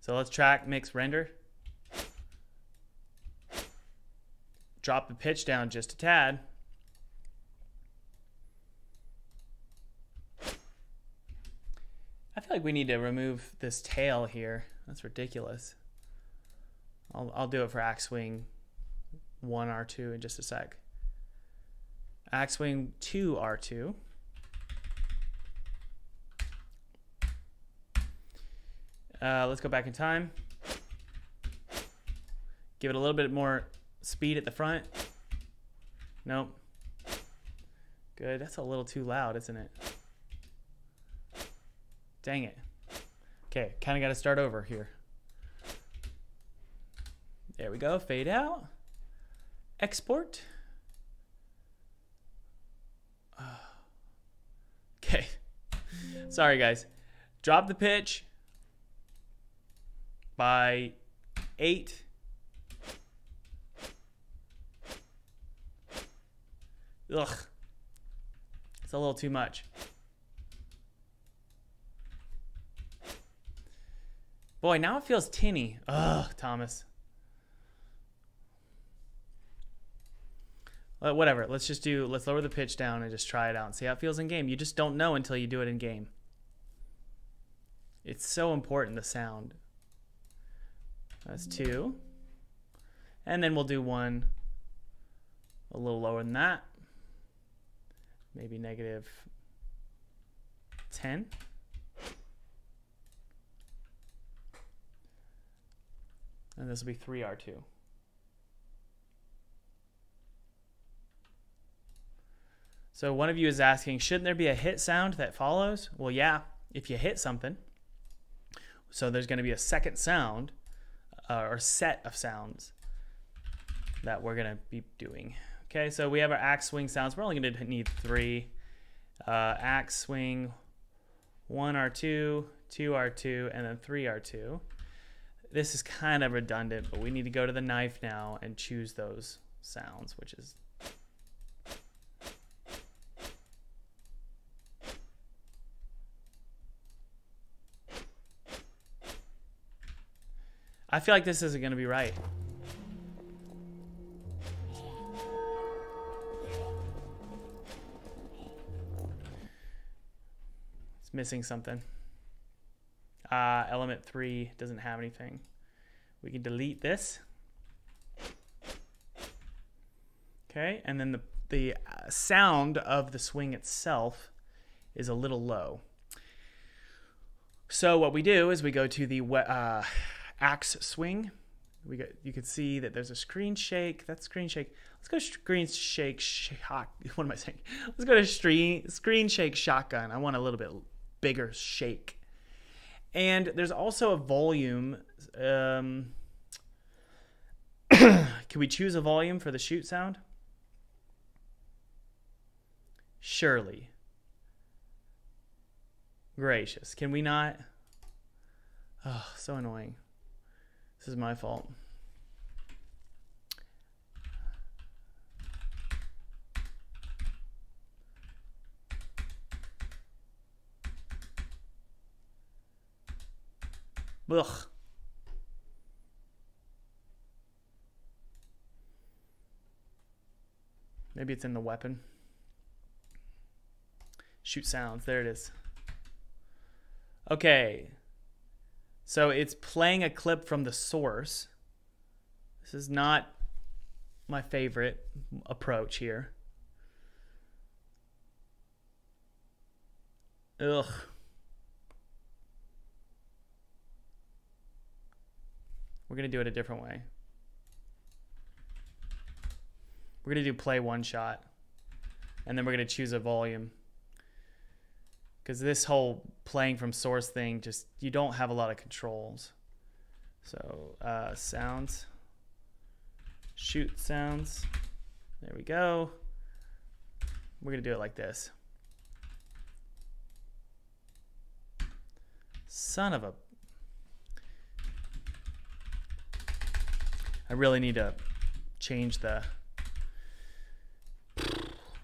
So let's track, mix, render. drop the pitch down just a tad. I feel like we need to remove this tail here. That's ridiculous. I'll, I'll do it for axe swing 1 R2 in just a sec. Axe swing 2 R2. Uh, let's go back in time. Give it a little bit more speed at the front. Nope. Good. That's a little too loud, isn't it? Dang it. Okay, kind of got to start over here. There we go. Fade out. Export. Uh, okay. Sorry, guys. Drop the pitch by eight Ugh. It's a little too much. Boy, now it feels tinny. Ugh, Thomas. Well, whatever. Let's just do, let's lower the pitch down and just try it out and see how it feels in game. You just don't know until you do it in game. It's so important, the sound. That's two. And then we'll do one a little lower than that. Maybe negative 10. And this will be 3R2. So one of you is asking, shouldn't there be a hit sound that follows? Well, yeah, if you hit something. So there's going to be a second sound uh, or set of sounds that we're going to be doing. Okay, so we have our axe swing sounds. We're only going to need three. Uh, axe swing, 1R2, 2R2, and then 3R2. This is kind of redundant, but we need to go to the knife now and choose those sounds, which is I feel like this isn't going to be right. It's missing something. Uh, element 3 doesn't have anything. We can delete this. Okay, and then the, the uh, sound of the swing itself is a little low. So what we do is we go to the uh, axe swing. We got you can see that there's a screen shake. That's screen shake. Let's go screen shake shot. What am I saying? Let's go to screen screen shake shotgun. I want a little bit bigger shake. And there's also a volume. Um, can we choose a volume for the shoot sound? Surely. Gracious. Can we not? Oh, so annoying. This is my fault. Ugh. Maybe it's in the weapon. Shoot sounds. There it is. Okay. So it's playing a clip from the source. This is not my favorite approach here. Ugh. We're going to do it a different way. We're going to do play one shot. And then we're going to choose a volume because this whole playing from source thing just you don't have a lot of controls. So uh, sounds. Shoot sounds. There we go. We're gonna do it like this. Son of a I really need to change the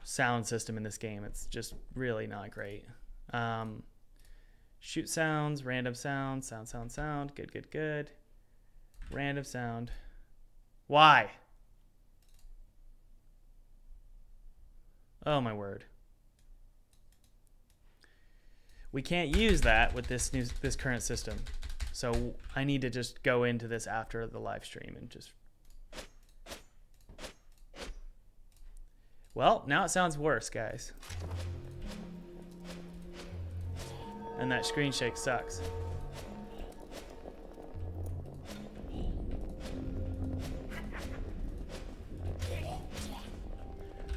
sound system in this game. It's just really not great um, shoot sounds, random sound, sound, sound, sound. Good, good, good. Random sound. Why? Oh my word. We can't use that with this new this current system. So I need to just go into this after the live stream and just Well, now it sounds worse, guys. And that screen shake sucks.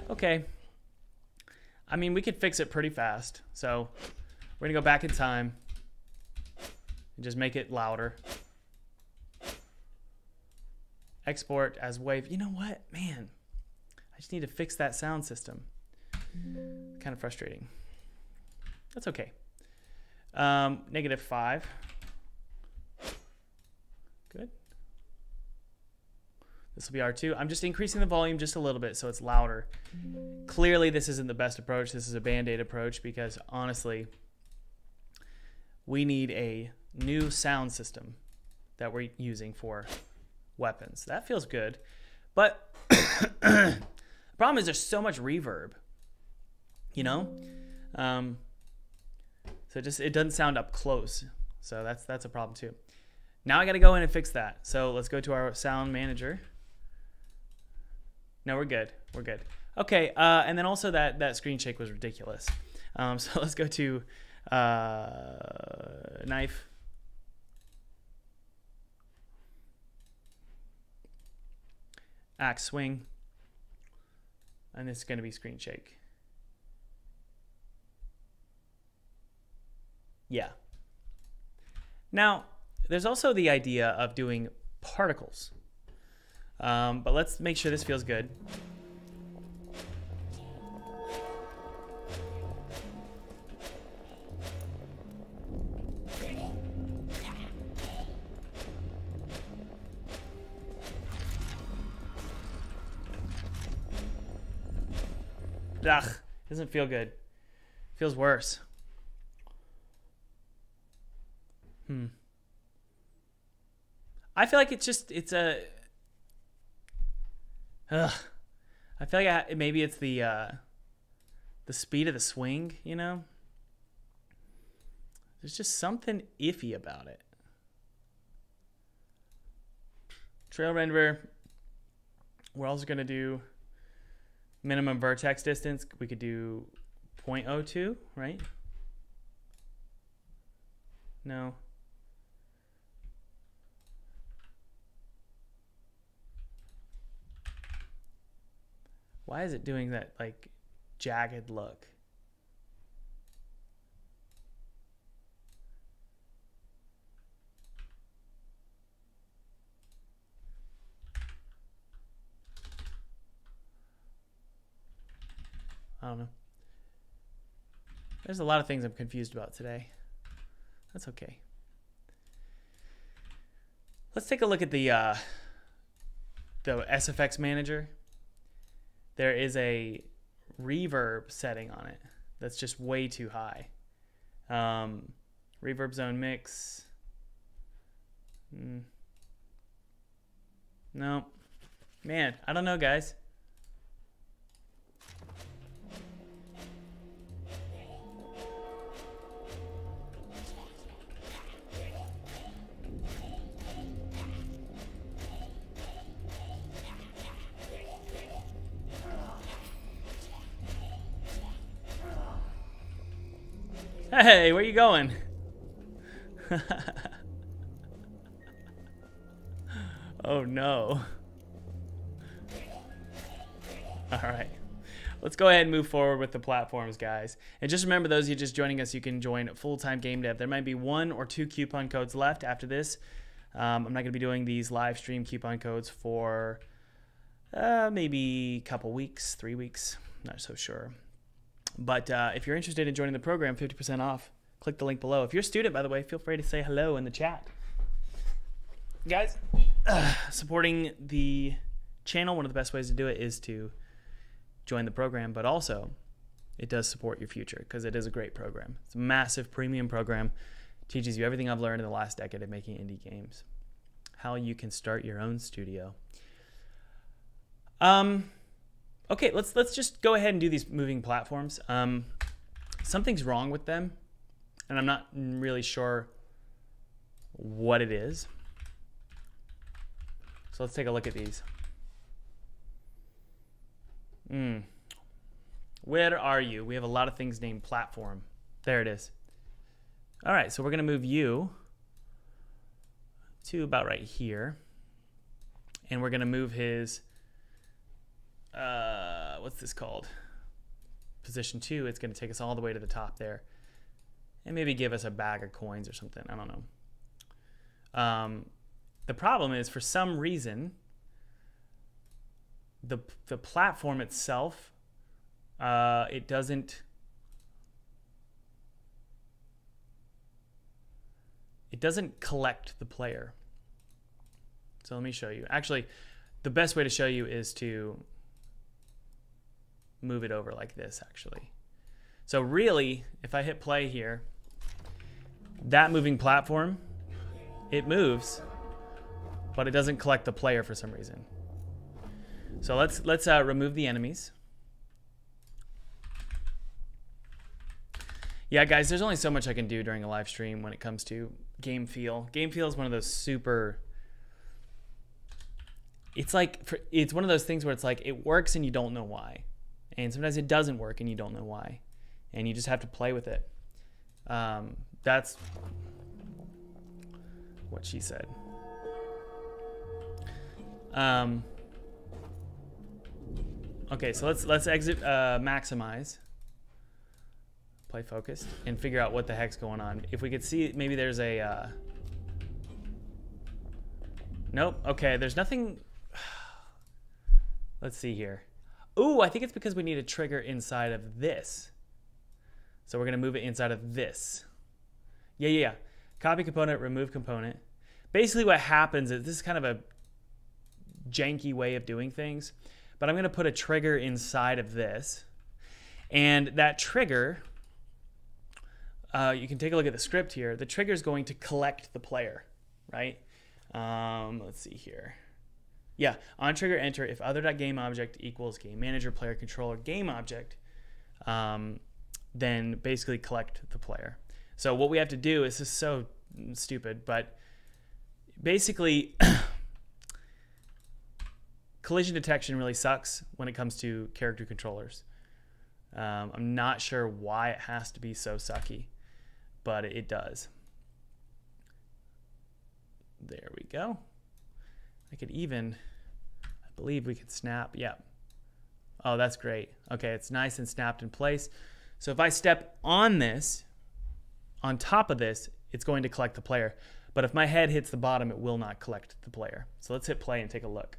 Okay. I mean, we could fix it pretty fast. So we're going to go back in time and just make it louder. Export as wave. You know what? Man, I just need to fix that sound system. Kind of frustrating. That's okay. Um, negative 5. Good. This will be R2. I'm just increasing the volume just a little bit so it's louder. Clearly, this isn't the best approach. This is a band-aid approach because, honestly, we need a new sound system that we're using for weapons. That feels good. But the problem is there's so much reverb, you know? Um, so it just it doesn't sound up close. So that's that's a problem too. Now I got to go in and fix that. So let's go to our sound manager. No, we're good. We're good. Okay, uh, and then also that that screen shake was ridiculous. Um, so let's go to uh, knife. Axe swing. And it's going to be screen shake. Yeah. Now, there's also the idea of doing particles. Um, but let's make sure this feels good. Ugh, doesn't feel good. Feels worse. Hmm. I feel like it's just it's a. Ugh. I feel like I, maybe it's the uh, the speed of the swing. You know. There's just something iffy about it. Trail renderer. We're also gonna do minimum vertex distance. We could do 0.02, right? No. Why is it doing that like jagged look? I don't know. There's a lot of things I'm confused about today. That's okay. Let's take a look at the uh, the SFX manager. There is a reverb setting on it that's just way too high. Um, reverb zone mix. Mm. No, man, I don't know, guys. Hey, where you going? oh no. All right. Let's go ahead and move forward with the platforms, guys. And just remember, those of you just joining us, you can join full-time game dev. There might be one or two coupon codes left after this. Um, I'm not going to be doing these live stream coupon codes for uh, maybe a couple weeks, three weeks. Not so sure. But uh, if you're interested in joining the program, 50% off. Click the link below. If you're a student, by the way, feel free to say hello in the chat. Guys, uh, supporting the channel, one of the best ways to do it is to join the program, but also it does support your future because it is a great program. It's a massive premium program. Teaches you everything I've learned in the last decade of making indie games. How you can start your own studio. Um, okay, let's let's just go ahead and do these moving platforms. Um, something's wrong with them, and I'm not really sure what it is. So let's take a look at these. Hmm. Where are you? We have a lot of things named platform. There it is. All right, so we're going to move you to about right here. And we're going to move his uh, what's this called? Position two, it's going to take us all the way to the top there. And maybe give us a bag of coins or something. I don't know. Um, the problem is, for some reason, the, the platform itself, uh, it doesn't. It doesn't collect the player. So let me show you. Actually, the best way to show you is to move it over like this actually. So really, if I hit play here, that moving platform, it moves, but it doesn't collect the player for some reason. So let's let's uh, remove the enemies. Yeah, guys, there's only so much I can do during a live stream when it comes to game feel. Game feel is one of those super it's like it's one of those things where it's like it works and you don't know why, and sometimes it doesn't work and you don't know why, and you just have to play with it. Um, that's what she said. Um, okay, so let's let's exit uh, maximize, play focused, and figure out what the heck's going on. If we could see, maybe there's a. Uh, nope. Okay, there's nothing. Let's see here. Ooh, I think it's because we need a trigger inside of this. So we're gonna move it inside of this. Yeah, yeah, yeah. Copy component, remove component. Basically what happens is this is kind of a janky way of doing things, but I'm gonna put a trigger inside of this. And that trigger, uh, you can take a look at the script here. The trigger is going to collect the player, right? Um, let's see here. Yeah, on trigger enter if other.game object equals game manager player controller game object, um, then basically collect the player. So what we have to do is this is so stupid, but basically collision detection really sucks when it comes to character controllers. Um, I'm not sure why it has to be so sucky, but it does. There we go. I could even, I believe we could snap. Yeah. Oh, that's great. Okay, it's nice and snapped in place. So if I step on this, on top of this, it's going to collect the player. But if my head hits the bottom, it will not collect the player. So let's hit play and take a look.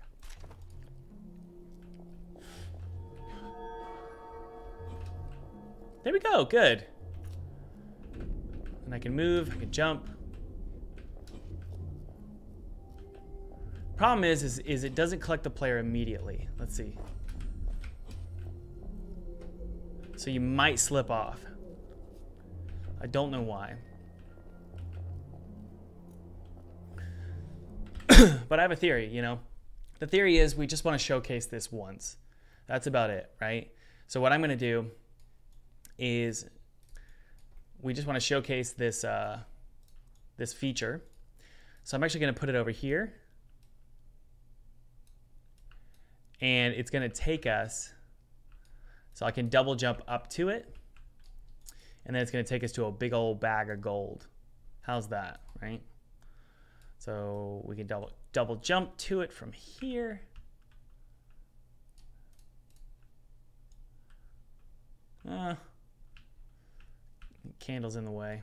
There we go, good. And I can move, I can jump. Problem is, is, is it doesn't collect the player immediately. Let's see. So you might slip off. I don't know why. but I have a theory, you know. The theory is we just want to showcase this once. That's about it, right? So what I'm going to do is we just want to showcase this uh, this feature. So I'm actually going to put it over here and it's going to take us, so I can double jump up to it, and then it's going to take us to a big old bag of gold. How's that, right? So we can double double jump to it from here. Uh, candle's in the way.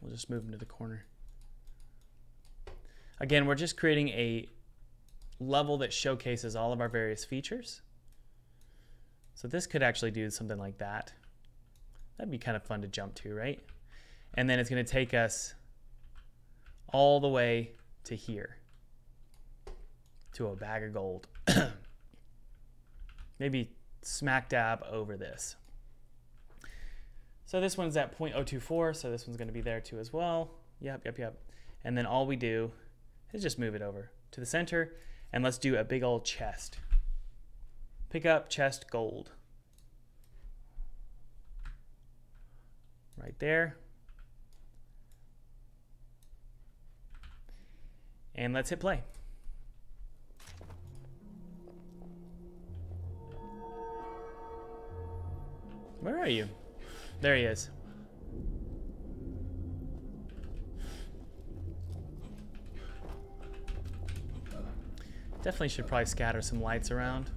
We'll just move them to the corner. Again, we're just creating a level that showcases all of our various features. So this could actually do something like that. That'd be kind of fun to jump to, right? And then it's going to take us all the way to here, to a bag of gold. Maybe smack dab over this. So this one's at 0.024, so this one's going to be there too as well. Yep, yep, yep. And then all we do is just move it over to the center and let's do a big old chest. Pick up chest gold. Right there. And let's hit play. Where are you? There he is. Definitely should probably scatter some lights around.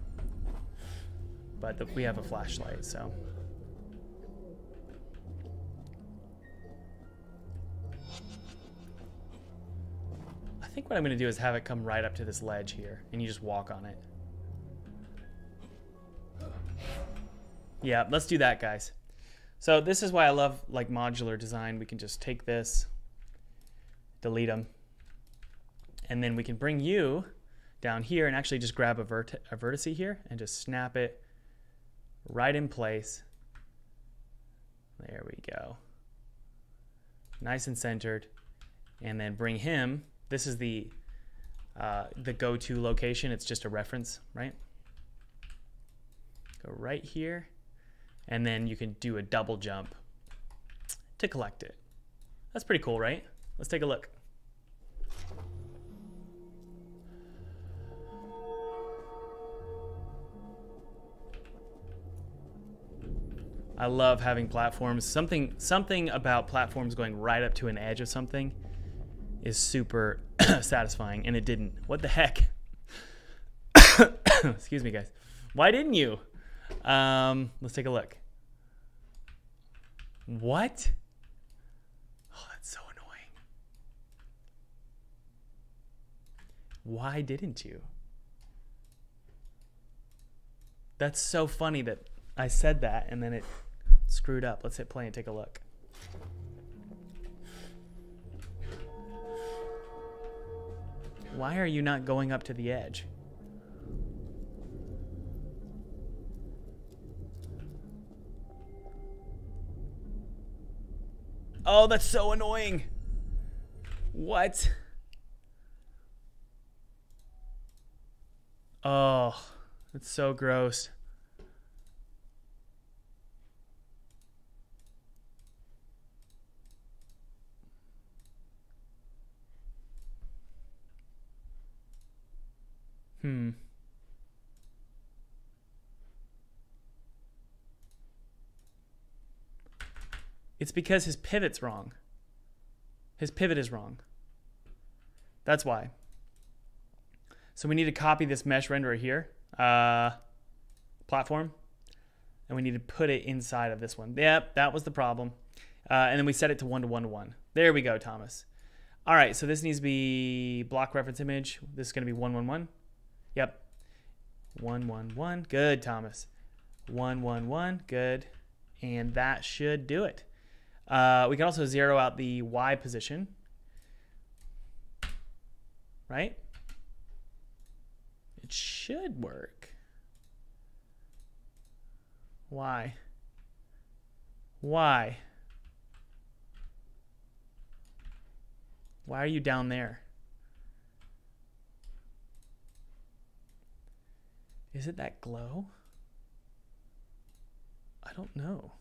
But the, we have a flashlight, so. I think what I'm going to do is have it come right up to this ledge here, and you just walk on it. Yeah, let's do that, guys. So this is why I love like modular design. We can just take this, delete them, and then we can bring you down here and actually just grab a, vert a vertice here and just snap it right in place. There we go. Nice and centered. And then bring him. This is the uh, the go-to location. It's just a reference, right? Go right here. And then you can do a double jump to collect it. That's pretty cool, right? Let's take a look. I love having platforms. Something something about platforms going right up to an edge of something is super satisfying, and it didn't. What the heck? Excuse me, guys. Why didn't you? Um, let's take a look. What? Oh, that's so annoying. Why didn't you? That's so funny that I said that and then it screwed up. Let's hit play and take a look. Why are you not going up to the edge? Oh, that's so annoying. What? Oh, that's so gross. Hmm. It's because his pivot's wrong. His pivot is wrong. That's why. So we need to copy this mesh renderer here, uh, platform, and we need to put it inside of this one. Yep, that was the problem. Uh, and then we set it to one to one to one. There we go, Thomas. All right, so this needs to be block reference image. This is going to be one one one. Yep. One, one, one. Good, Thomas. One, one, one. Good. And that should do it. Uh, we can also zero out the Y position. Right? It should work. Why? Why? Why are you down there? Is it that glow? I don't know.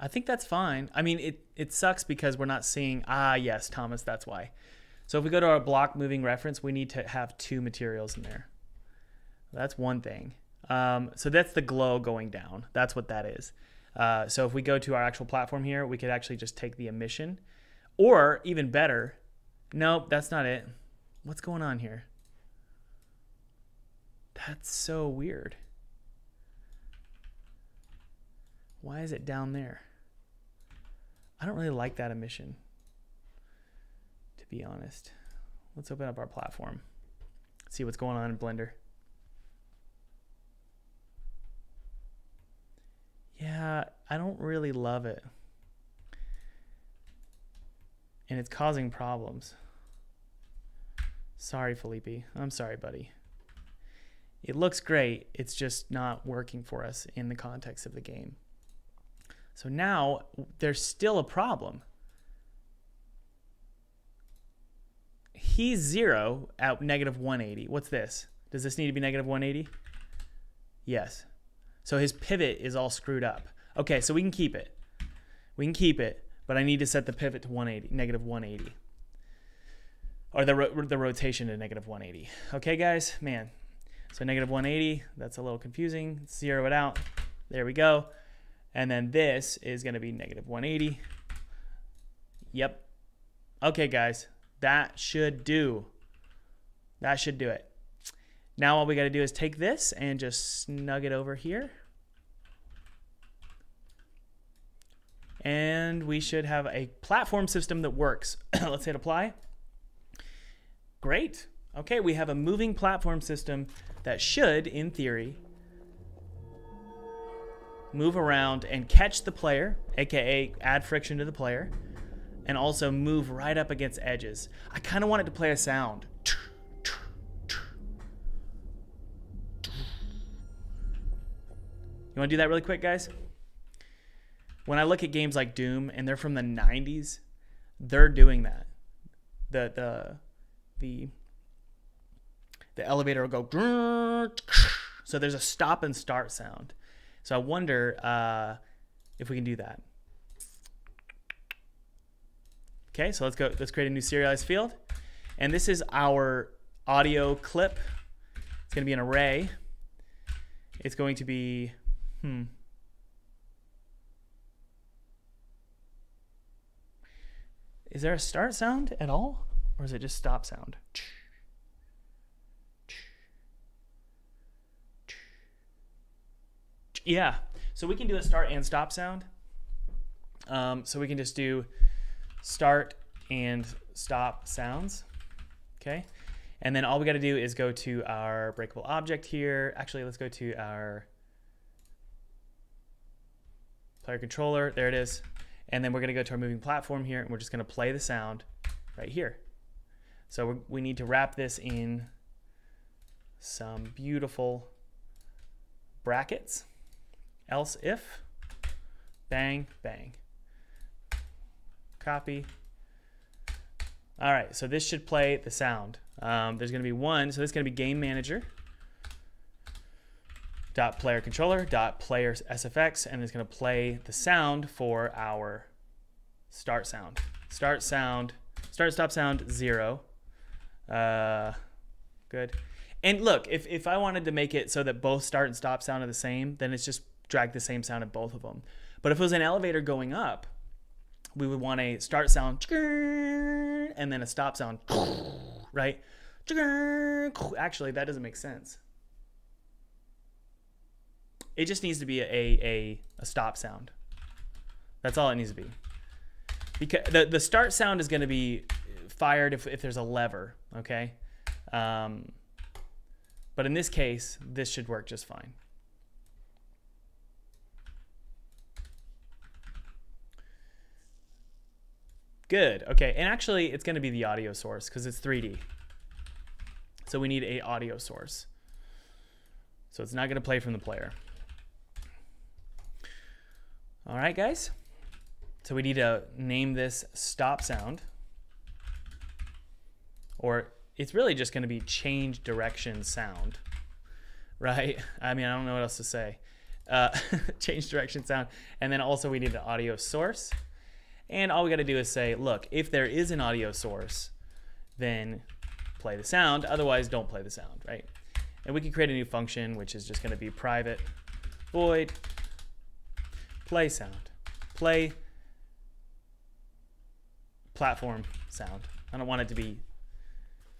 I think that's fine. I mean, it, it sucks because we're not seeing, ah, yes, Thomas, that's why. So if we go to our block moving reference, we need to have two materials in there. That's one thing. Um, so that's the glow going down. That's what that is. Uh, so if we go to our actual platform here, we could actually just take the emission. Or even better, nope, that's not it. What's going on here? That's so weird. Why is it down there? I don't really like that emission, to be honest. Let's open up our platform. See what's going on in Blender. Yeah, I don't really love it. And it's causing problems. Sorry, Felipe. I'm sorry, buddy it looks great. It's just not working for us in the context of the game. So now there's still a problem. He's zero at negative 180. What's this? Does this need to be negative 180? Yes. So his pivot is all screwed up. Okay, so we can keep it. We can keep it, but I need to set the pivot to 180, negative 180. Or the, ro the rotation to negative 180. Okay, guys? Man, so negative 180, that's a little confusing. Zero it out. There we go. And then this is going to be negative 180. Yep. Okay, guys, that should do. That should do it. Now all we got to do is take this and just snug it over here. And we should have a platform system that works. Let's hit apply. Great. Okay, we have a moving platform system that should, in theory, move around and catch the player, aka add friction to the player, and also move right up against edges. I kind of want it to play a sound. You want to do that really quick, guys? When I look at games like Doom and they're from the 90s, they're doing that. The the the the elevator will go. So there's a stop and start sound. So I wonder uh, if we can do that. Okay, so let's go. Let's create a new serialized field, and this is our audio clip. It's going to be an array. It's going to be Hmm. Is there a start sound at all? Or is it just stop sound? Yeah. So we can do a start and stop sound. Um, so we can just do start and stop sounds. Okay. And then all we got to do is go to our breakable object here. Actually, let's go to our player controller. There it is. And then we're going to go to our moving platform here, and we're just going to play the sound right here. So we need to wrap this in some beautiful brackets. Else if, bang, bang. Copy. All right, so this should play the sound. Um, there's going to be one, so this is going to be game manager dot player controller dot player sfx and it's going to play the sound for our start sound start sound start stop sound zero uh, good and look if, if i wanted to make it so that both start and stop sound are the same then it's just drag the same sound in both of them but if it was an elevator going up we would want a start sound and then a stop sound right actually that doesn't make sense it just needs to be a, a, a stop sound. That's all it needs to be. Because the, the start sound is going to be fired if, if there's a lever, okay? Um, but in this case, this should work just fine. Good. Okay. And actually, it's going to be the audio source because it's 3D. So we need a audio source. So it's not going to play from the player. All right, guys. So we need to name this stop sound. Or it's really just going to be change direction sound, right? I mean, I don't know what else to say. Uh, change direction sound. And then also we need an audio source. And all we got to do is say, look, if there is an audio source, then play the sound. Otherwise, don't play the sound, right? And we can create a new function, which is just going to be private void play sound. Play platform sound. I don't want it to be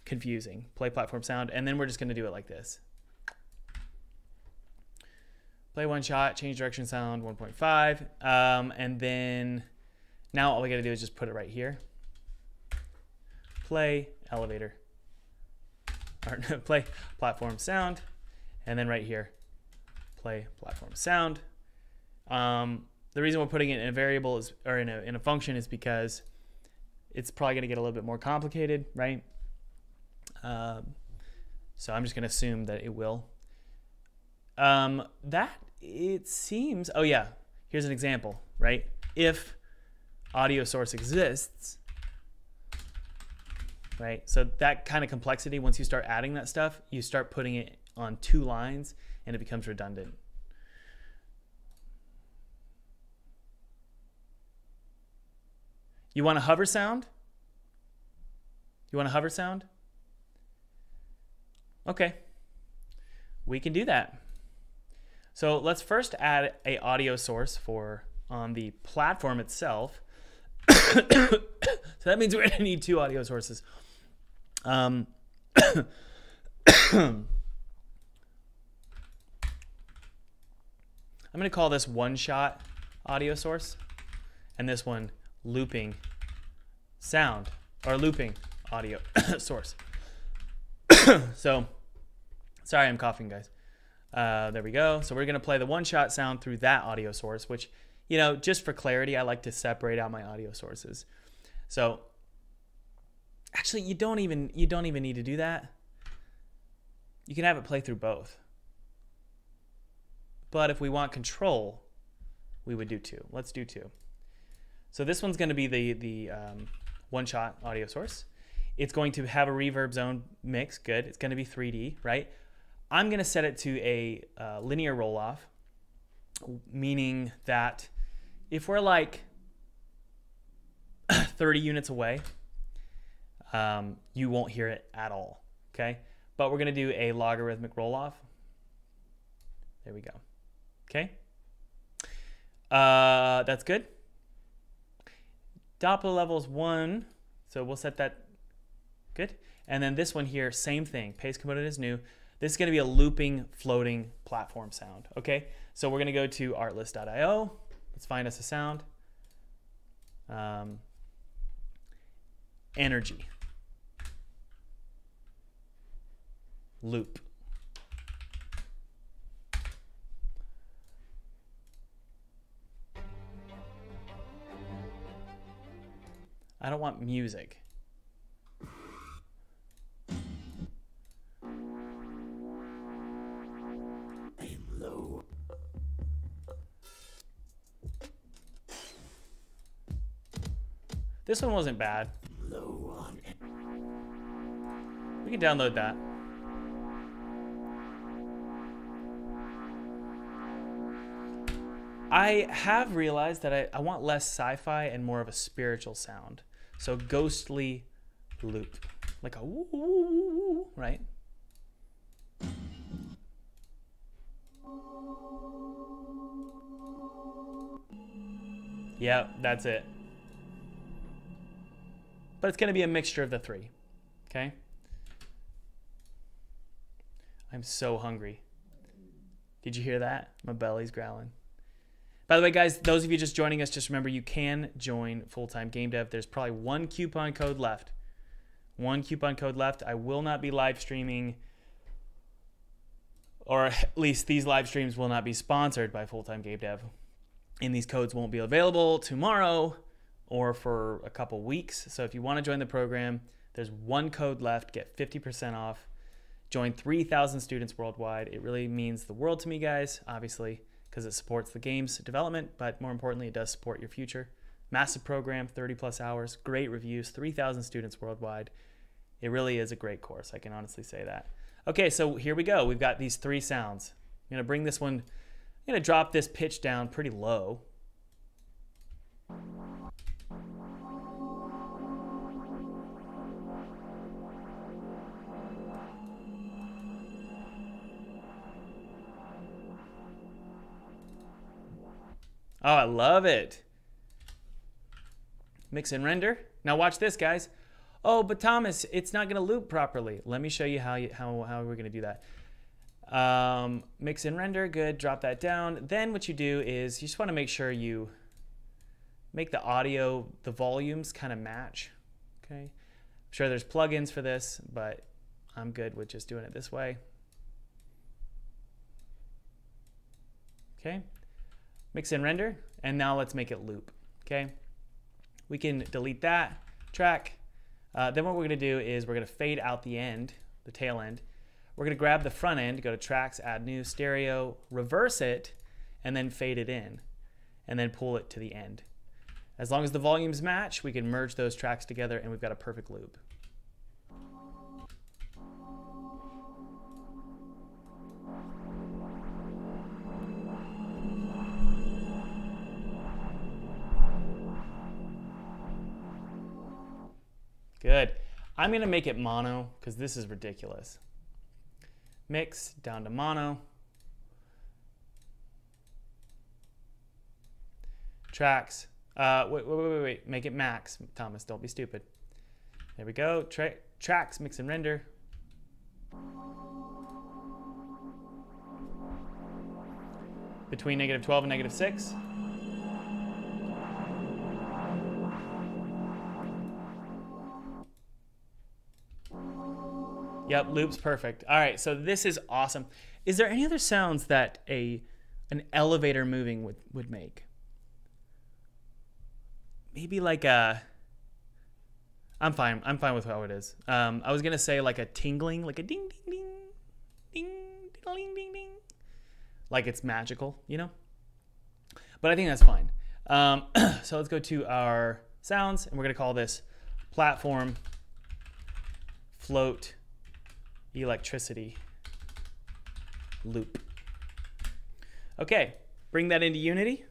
confusing. Play platform sound, and then we're just going to do it like this. Play one shot, change direction sound 1.5, um, and then now all we got to do is just put it right here. Play elevator, or play platform sound, and then right here, play platform sound. Um, the reason we're putting it in a variable is, or in a, in a function is because it's probably to get a little bit more complicated, right? Um, so I'm just to assume that it will. Um, that it seems, oh yeah, here's an example, right? If audio source exists, right? So that kind of complexity, once you start adding that stuff, you start putting it on two lines and it becomes redundant. You want a hover sound? You want a hover sound? Okay, we can do that. So let's first add a audio source for on the platform itself. so that means we're gonna need two audio sources. Um, I'm gonna call this one shot audio source and this one looping sound or looping audio source. so, sorry, I'm coughing, guys. Uh, there we go. So we're gonna play the one-shot sound through that audio source, which, you know, just for clarity, I like to separate out my audio sources. So, actually, you don't even you don't even need to do that. You can have it play through both. But if we want control, we would do two. Let's do two. So this one's going to be the, the um, one-shot audio source. It's going to have a reverb zone mix. Good. It's going to be 3D, right? I'm going to set it to a uh, linear roll-off, meaning that if we're like 30 units away, um, you won't hear it at all, okay? But we're going to do a logarithmic roll-off. There we go, okay? Uh, that's good. Doppler level is one, so we'll set that. Good. And then this one here, same thing. Paste component is new. This is going to be a looping, floating platform sound. Okay, so we're going to go to artlist.io. Let's find us a sound. Um, energy. Loop. I don't want music. This one wasn't bad. We can download that. I have realized that I, I want less sci-fi and more of a spiritual sound. So ghostly loop. Like a woo, woo, woo, right? Yep, that's it. But it's going to be a mixture of the three. Okay? I'm so hungry. Did you hear that? My belly's growling. By the way, guys, those of you just joining us, just remember you can join full time game dev. There's probably one coupon code left. One coupon code left. I will not be live streaming, or at least these live streams will not be sponsored by full time game dev. And these codes won't be available tomorrow or for a couple weeks. So if you want to join the program, there's one code left. Get 50% off. Join 3,000 students worldwide. It really means the world to me, guys, obviously because it supports the game's development, but more importantly, it does support your future. Massive program, 30 plus hours, great reviews, 3,000 students worldwide. It really is a great course. I can honestly say that. Okay, so here we go. We've got these three sounds. I'm going to bring this one, I'm going to drop this pitch down pretty low. Oh, I love it. Mix and render. Now watch this, guys. Oh, but Thomas, it's not going to loop properly. Let me show you how, you, how, how we're going to do that. Um, mix and render, good. Drop that down. Then what you do is you just want to make sure you make the audio, the volumes kind of match. Okay. I'm sure there's plugins for this, but I'm good with just doing it this way. Okay mix and render, and now let's make it loop, okay? We can delete that track. Uh, then what we're gonna do is we're gonna fade out the end, the tail end. We're gonna grab the front end, go to tracks, add new, stereo, reverse it, and then fade it in, and then pull it to the end. As long as the volumes match, we can merge those tracks together and we've got a perfect loop. Good. I'm going to make it mono because this is ridiculous. Mix down to mono. Tracks. Uh, wait, wait, wait, wait, Make it max. Thomas, don't be stupid. There we go. Tra tracks, mix and render. Between negative 12 and negative 6. Yep, loops perfect. All right, so this is awesome. Is there any other sounds that a an elevator moving would would make? Maybe like a. I'm fine. I'm fine with how it is. Um, I was gonna say like a tingling, like a ding ding ding, ding ding ding ding, like it's magical, you know. But I think that's fine. Um, so let's go to our sounds, and we're gonna call this platform float electricity loop. Okay, bring that into Unity.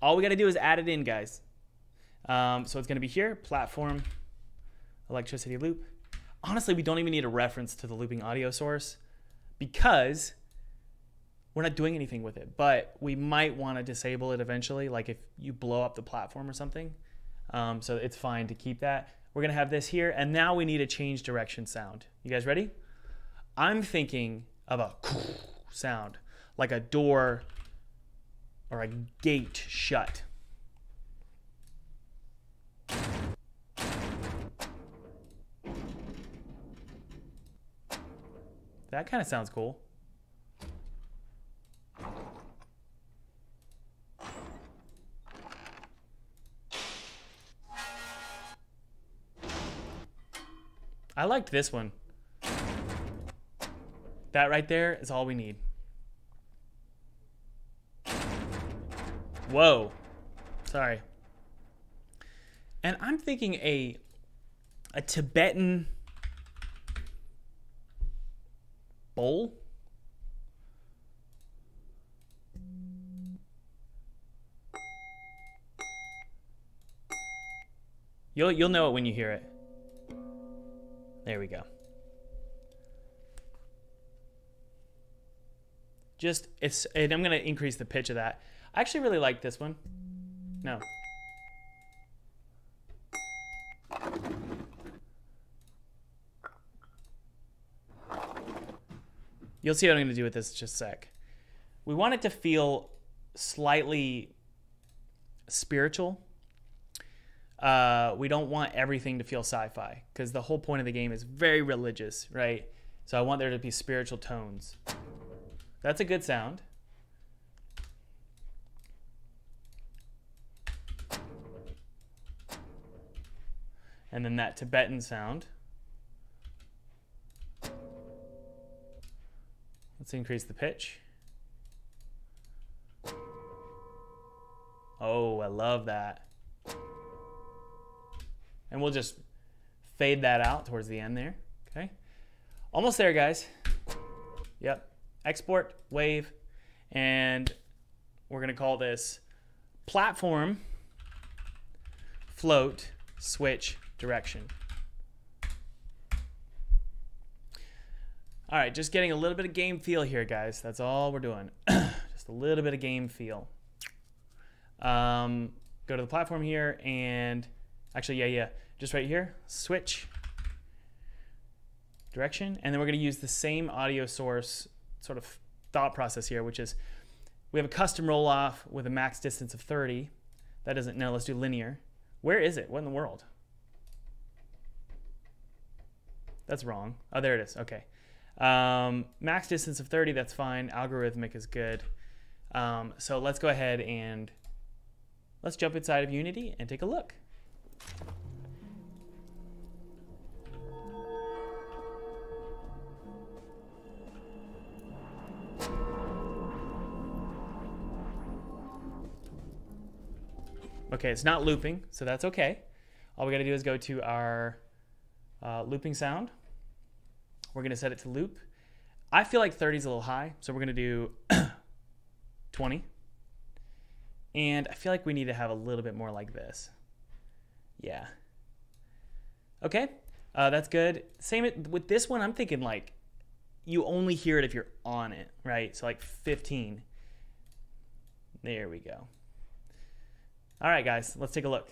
All we got to do is add it in, guys. Um, so it's to be here, platform electricity loop. Honestly, we don't even need a reference to the looping audio source because we're not doing anything with it, but we might want to disable it eventually, like if you blow up the platform or something. Um, so it's fine to keep that. We're gonna have this here, and now we need a change direction sound. You guys ready? I'm thinking of a sound, like a door or a gate shut. That kind of sounds cool. I liked this one. That right there is all we need. Whoa. Sorry. And I'm thinking a a Tibetan bowl. You'll you'll know it when you hear it. There we go. Just it's and I'm gonna increase the pitch of that. I actually really like this one. No. You'll see what I'm to do with this just a sec. We want it to feel slightly spiritual. Uh, we don't want everything to feel sci-fi because the whole point of the game is very religious, right? So I want there to be spiritual tones. That's a good sound. And then that Tibetan sound. Let's increase the pitch. Oh, I love that. And we'll just fade that out towards the end there. Okay. Almost there, guys. Yep. Export, wave, and we're going to call this platform float switch direction. All right, just getting a little bit of game feel here, guys. That's all we're doing. just a little bit of game feel. Um, go to the platform here and actually, yeah, yeah, just right here, switch direction. And then we're going to use the same audio source sort of thought process here, which is we have a custom roll off with a max distance of 30. That doesn't, no, let's do linear. Where is it? What in the world? That's wrong. Oh, there it is. Okay. Um, max distance of 30, that's fine. Logarithmic is good. Um, so let's go ahead and let's jump inside of Unity and take a look. Okay, it's not looping, so that's okay. All we gotta do is go to our uh, looping sound. We're gonna set it to loop. I feel like 30 is a little high, so we're gonna do 20. And I feel like we need to have a little bit more like this. Yeah. Okay, uh, that's good. Same with this one, I'm thinking like you only hear it if you're on it, right? So like 15. There we go. All right, guys, let's take a look.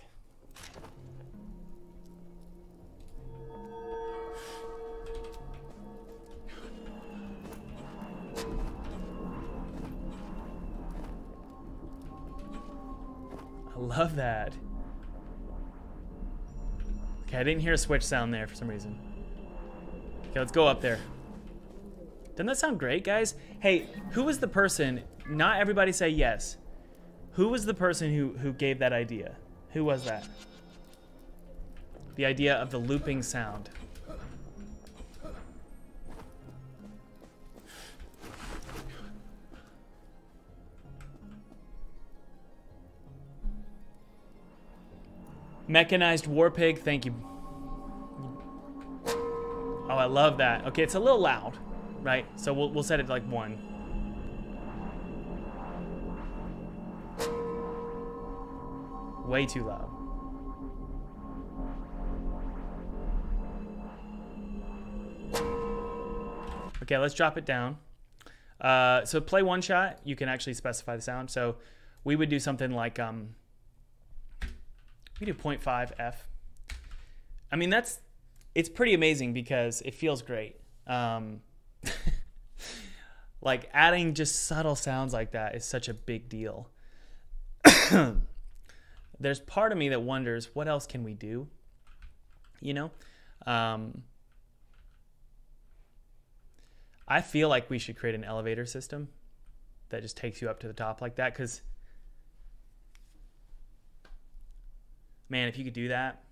I love that. Okay, I didn't hear a switch sound there for some reason. Okay, let's go up there. Doesn't that sound great, guys? Hey, who was the person, not everybody say yes. Who was the person who, who gave that idea? Who was that? The idea of the looping sound. Mechanized War Pig, thank you. Oh, I love that. Okay, it's a little loud, right? So we'll, we'll set it to like one. Way too loud. Okay, let's drop it down. Uh, so play one shot, you can actually specify the sound. So we would do something like um, we do 0.5 F. I mean, that's it's pretty amazing because it feels great. Um, like adding just subtle sounds like that is such a big deal. There's part of me that wonders what else can we do? You know? Um, I feel like we should create an elevator system that just takes you up to the top like that because man if you could do that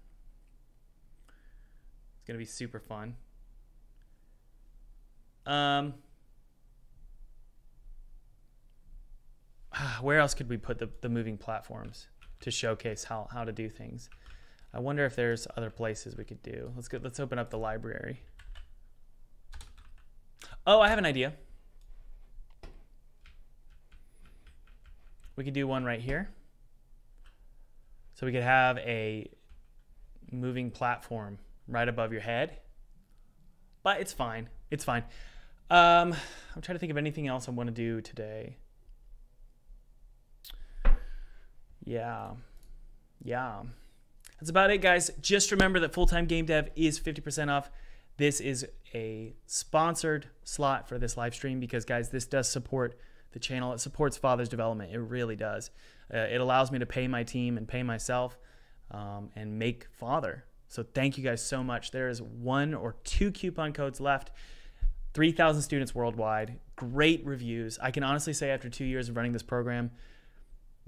it's gonna be super fun um where else could we put the, the moving platforms to showcase how, how to do things i wonder if there's other places we could do let's go let's open up the library Oh, I have an idea. We could do one right here. So we could have a moving platform right above your head. But it's fine. It's fine. Um, I'm trying to think of anything else I want to do today. Yeah. Yeah. That's about it, guys. Just remember that full time game dev is 50% off. This is a sponsored slot for this live stream because, guys, this does support the channel. It supports Father's development. It really does. Uh, it allows me to pay my team and pay myself um, and make Father. So thank you guys so much. There is one or two coupon codes left. 3,000 students worldwide. Great reviews. I can honestly say after two years of running this program,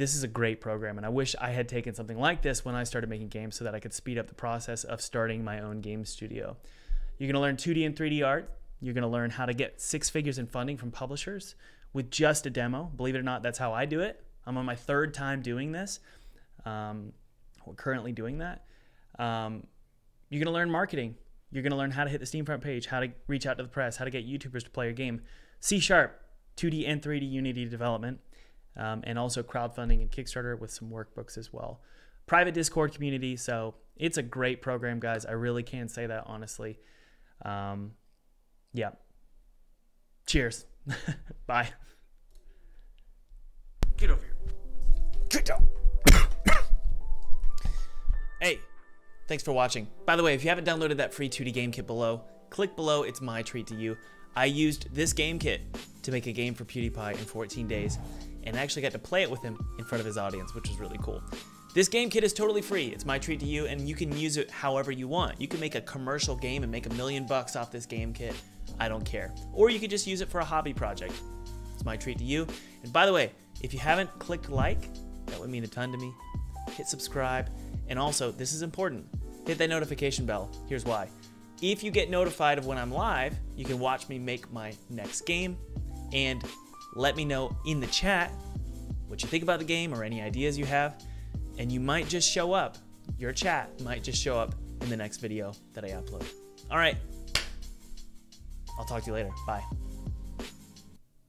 this is a great program. And I wish I had taken something like this when I started making games so that I could speed up the process of starting my own game studio. You're going to learn 2D and 3D art. You're going to learn how to get six figures in funding from publishers with just a demo. Believe it or not, that's how I do it. I'm on my third time doing this. Um, we're currently doing that. Um, you're going to learn marketing. You're going to learn how to hit the Steam front page, how to reach out to the press, how to get YouTubers to play your game. C Sharp, 2D and 3D Unity development, um, and also crowdfunding and Kickstarter with some workbooks as well. Private Discord community. So it's a great program, guys. I really can say that honestly. Um, yeah. Cheers. Bye. Get over here. Get down. hey, thanks for watching. By the way, if you haven't downloaded that free 2D game kit below, click below. It's my treat to you. I used this game kit to make a game for PewDiePie in 14 days and actually got to play it with him in front of his audience, which was really cool. This game kit is totally free. It's my treat to you, and you can use it however you want. You can make a commercial game and make a million bucks off this game kit. I don't care. Or you could just use it for a hobby project. It's my treat to you. And by the way, if you haven't clicked like, that would mean a ton to me. Hit subscribe. And also, this is important. Hit that notification bell. Here's why. If you get notified of when I'm live, you can watch me make my next game and let me know in the chat what you think about the game or any ideas you have and you might just show up. Your chat might just show up in the next video that I upload. All right. I'll talk to you later. Bye.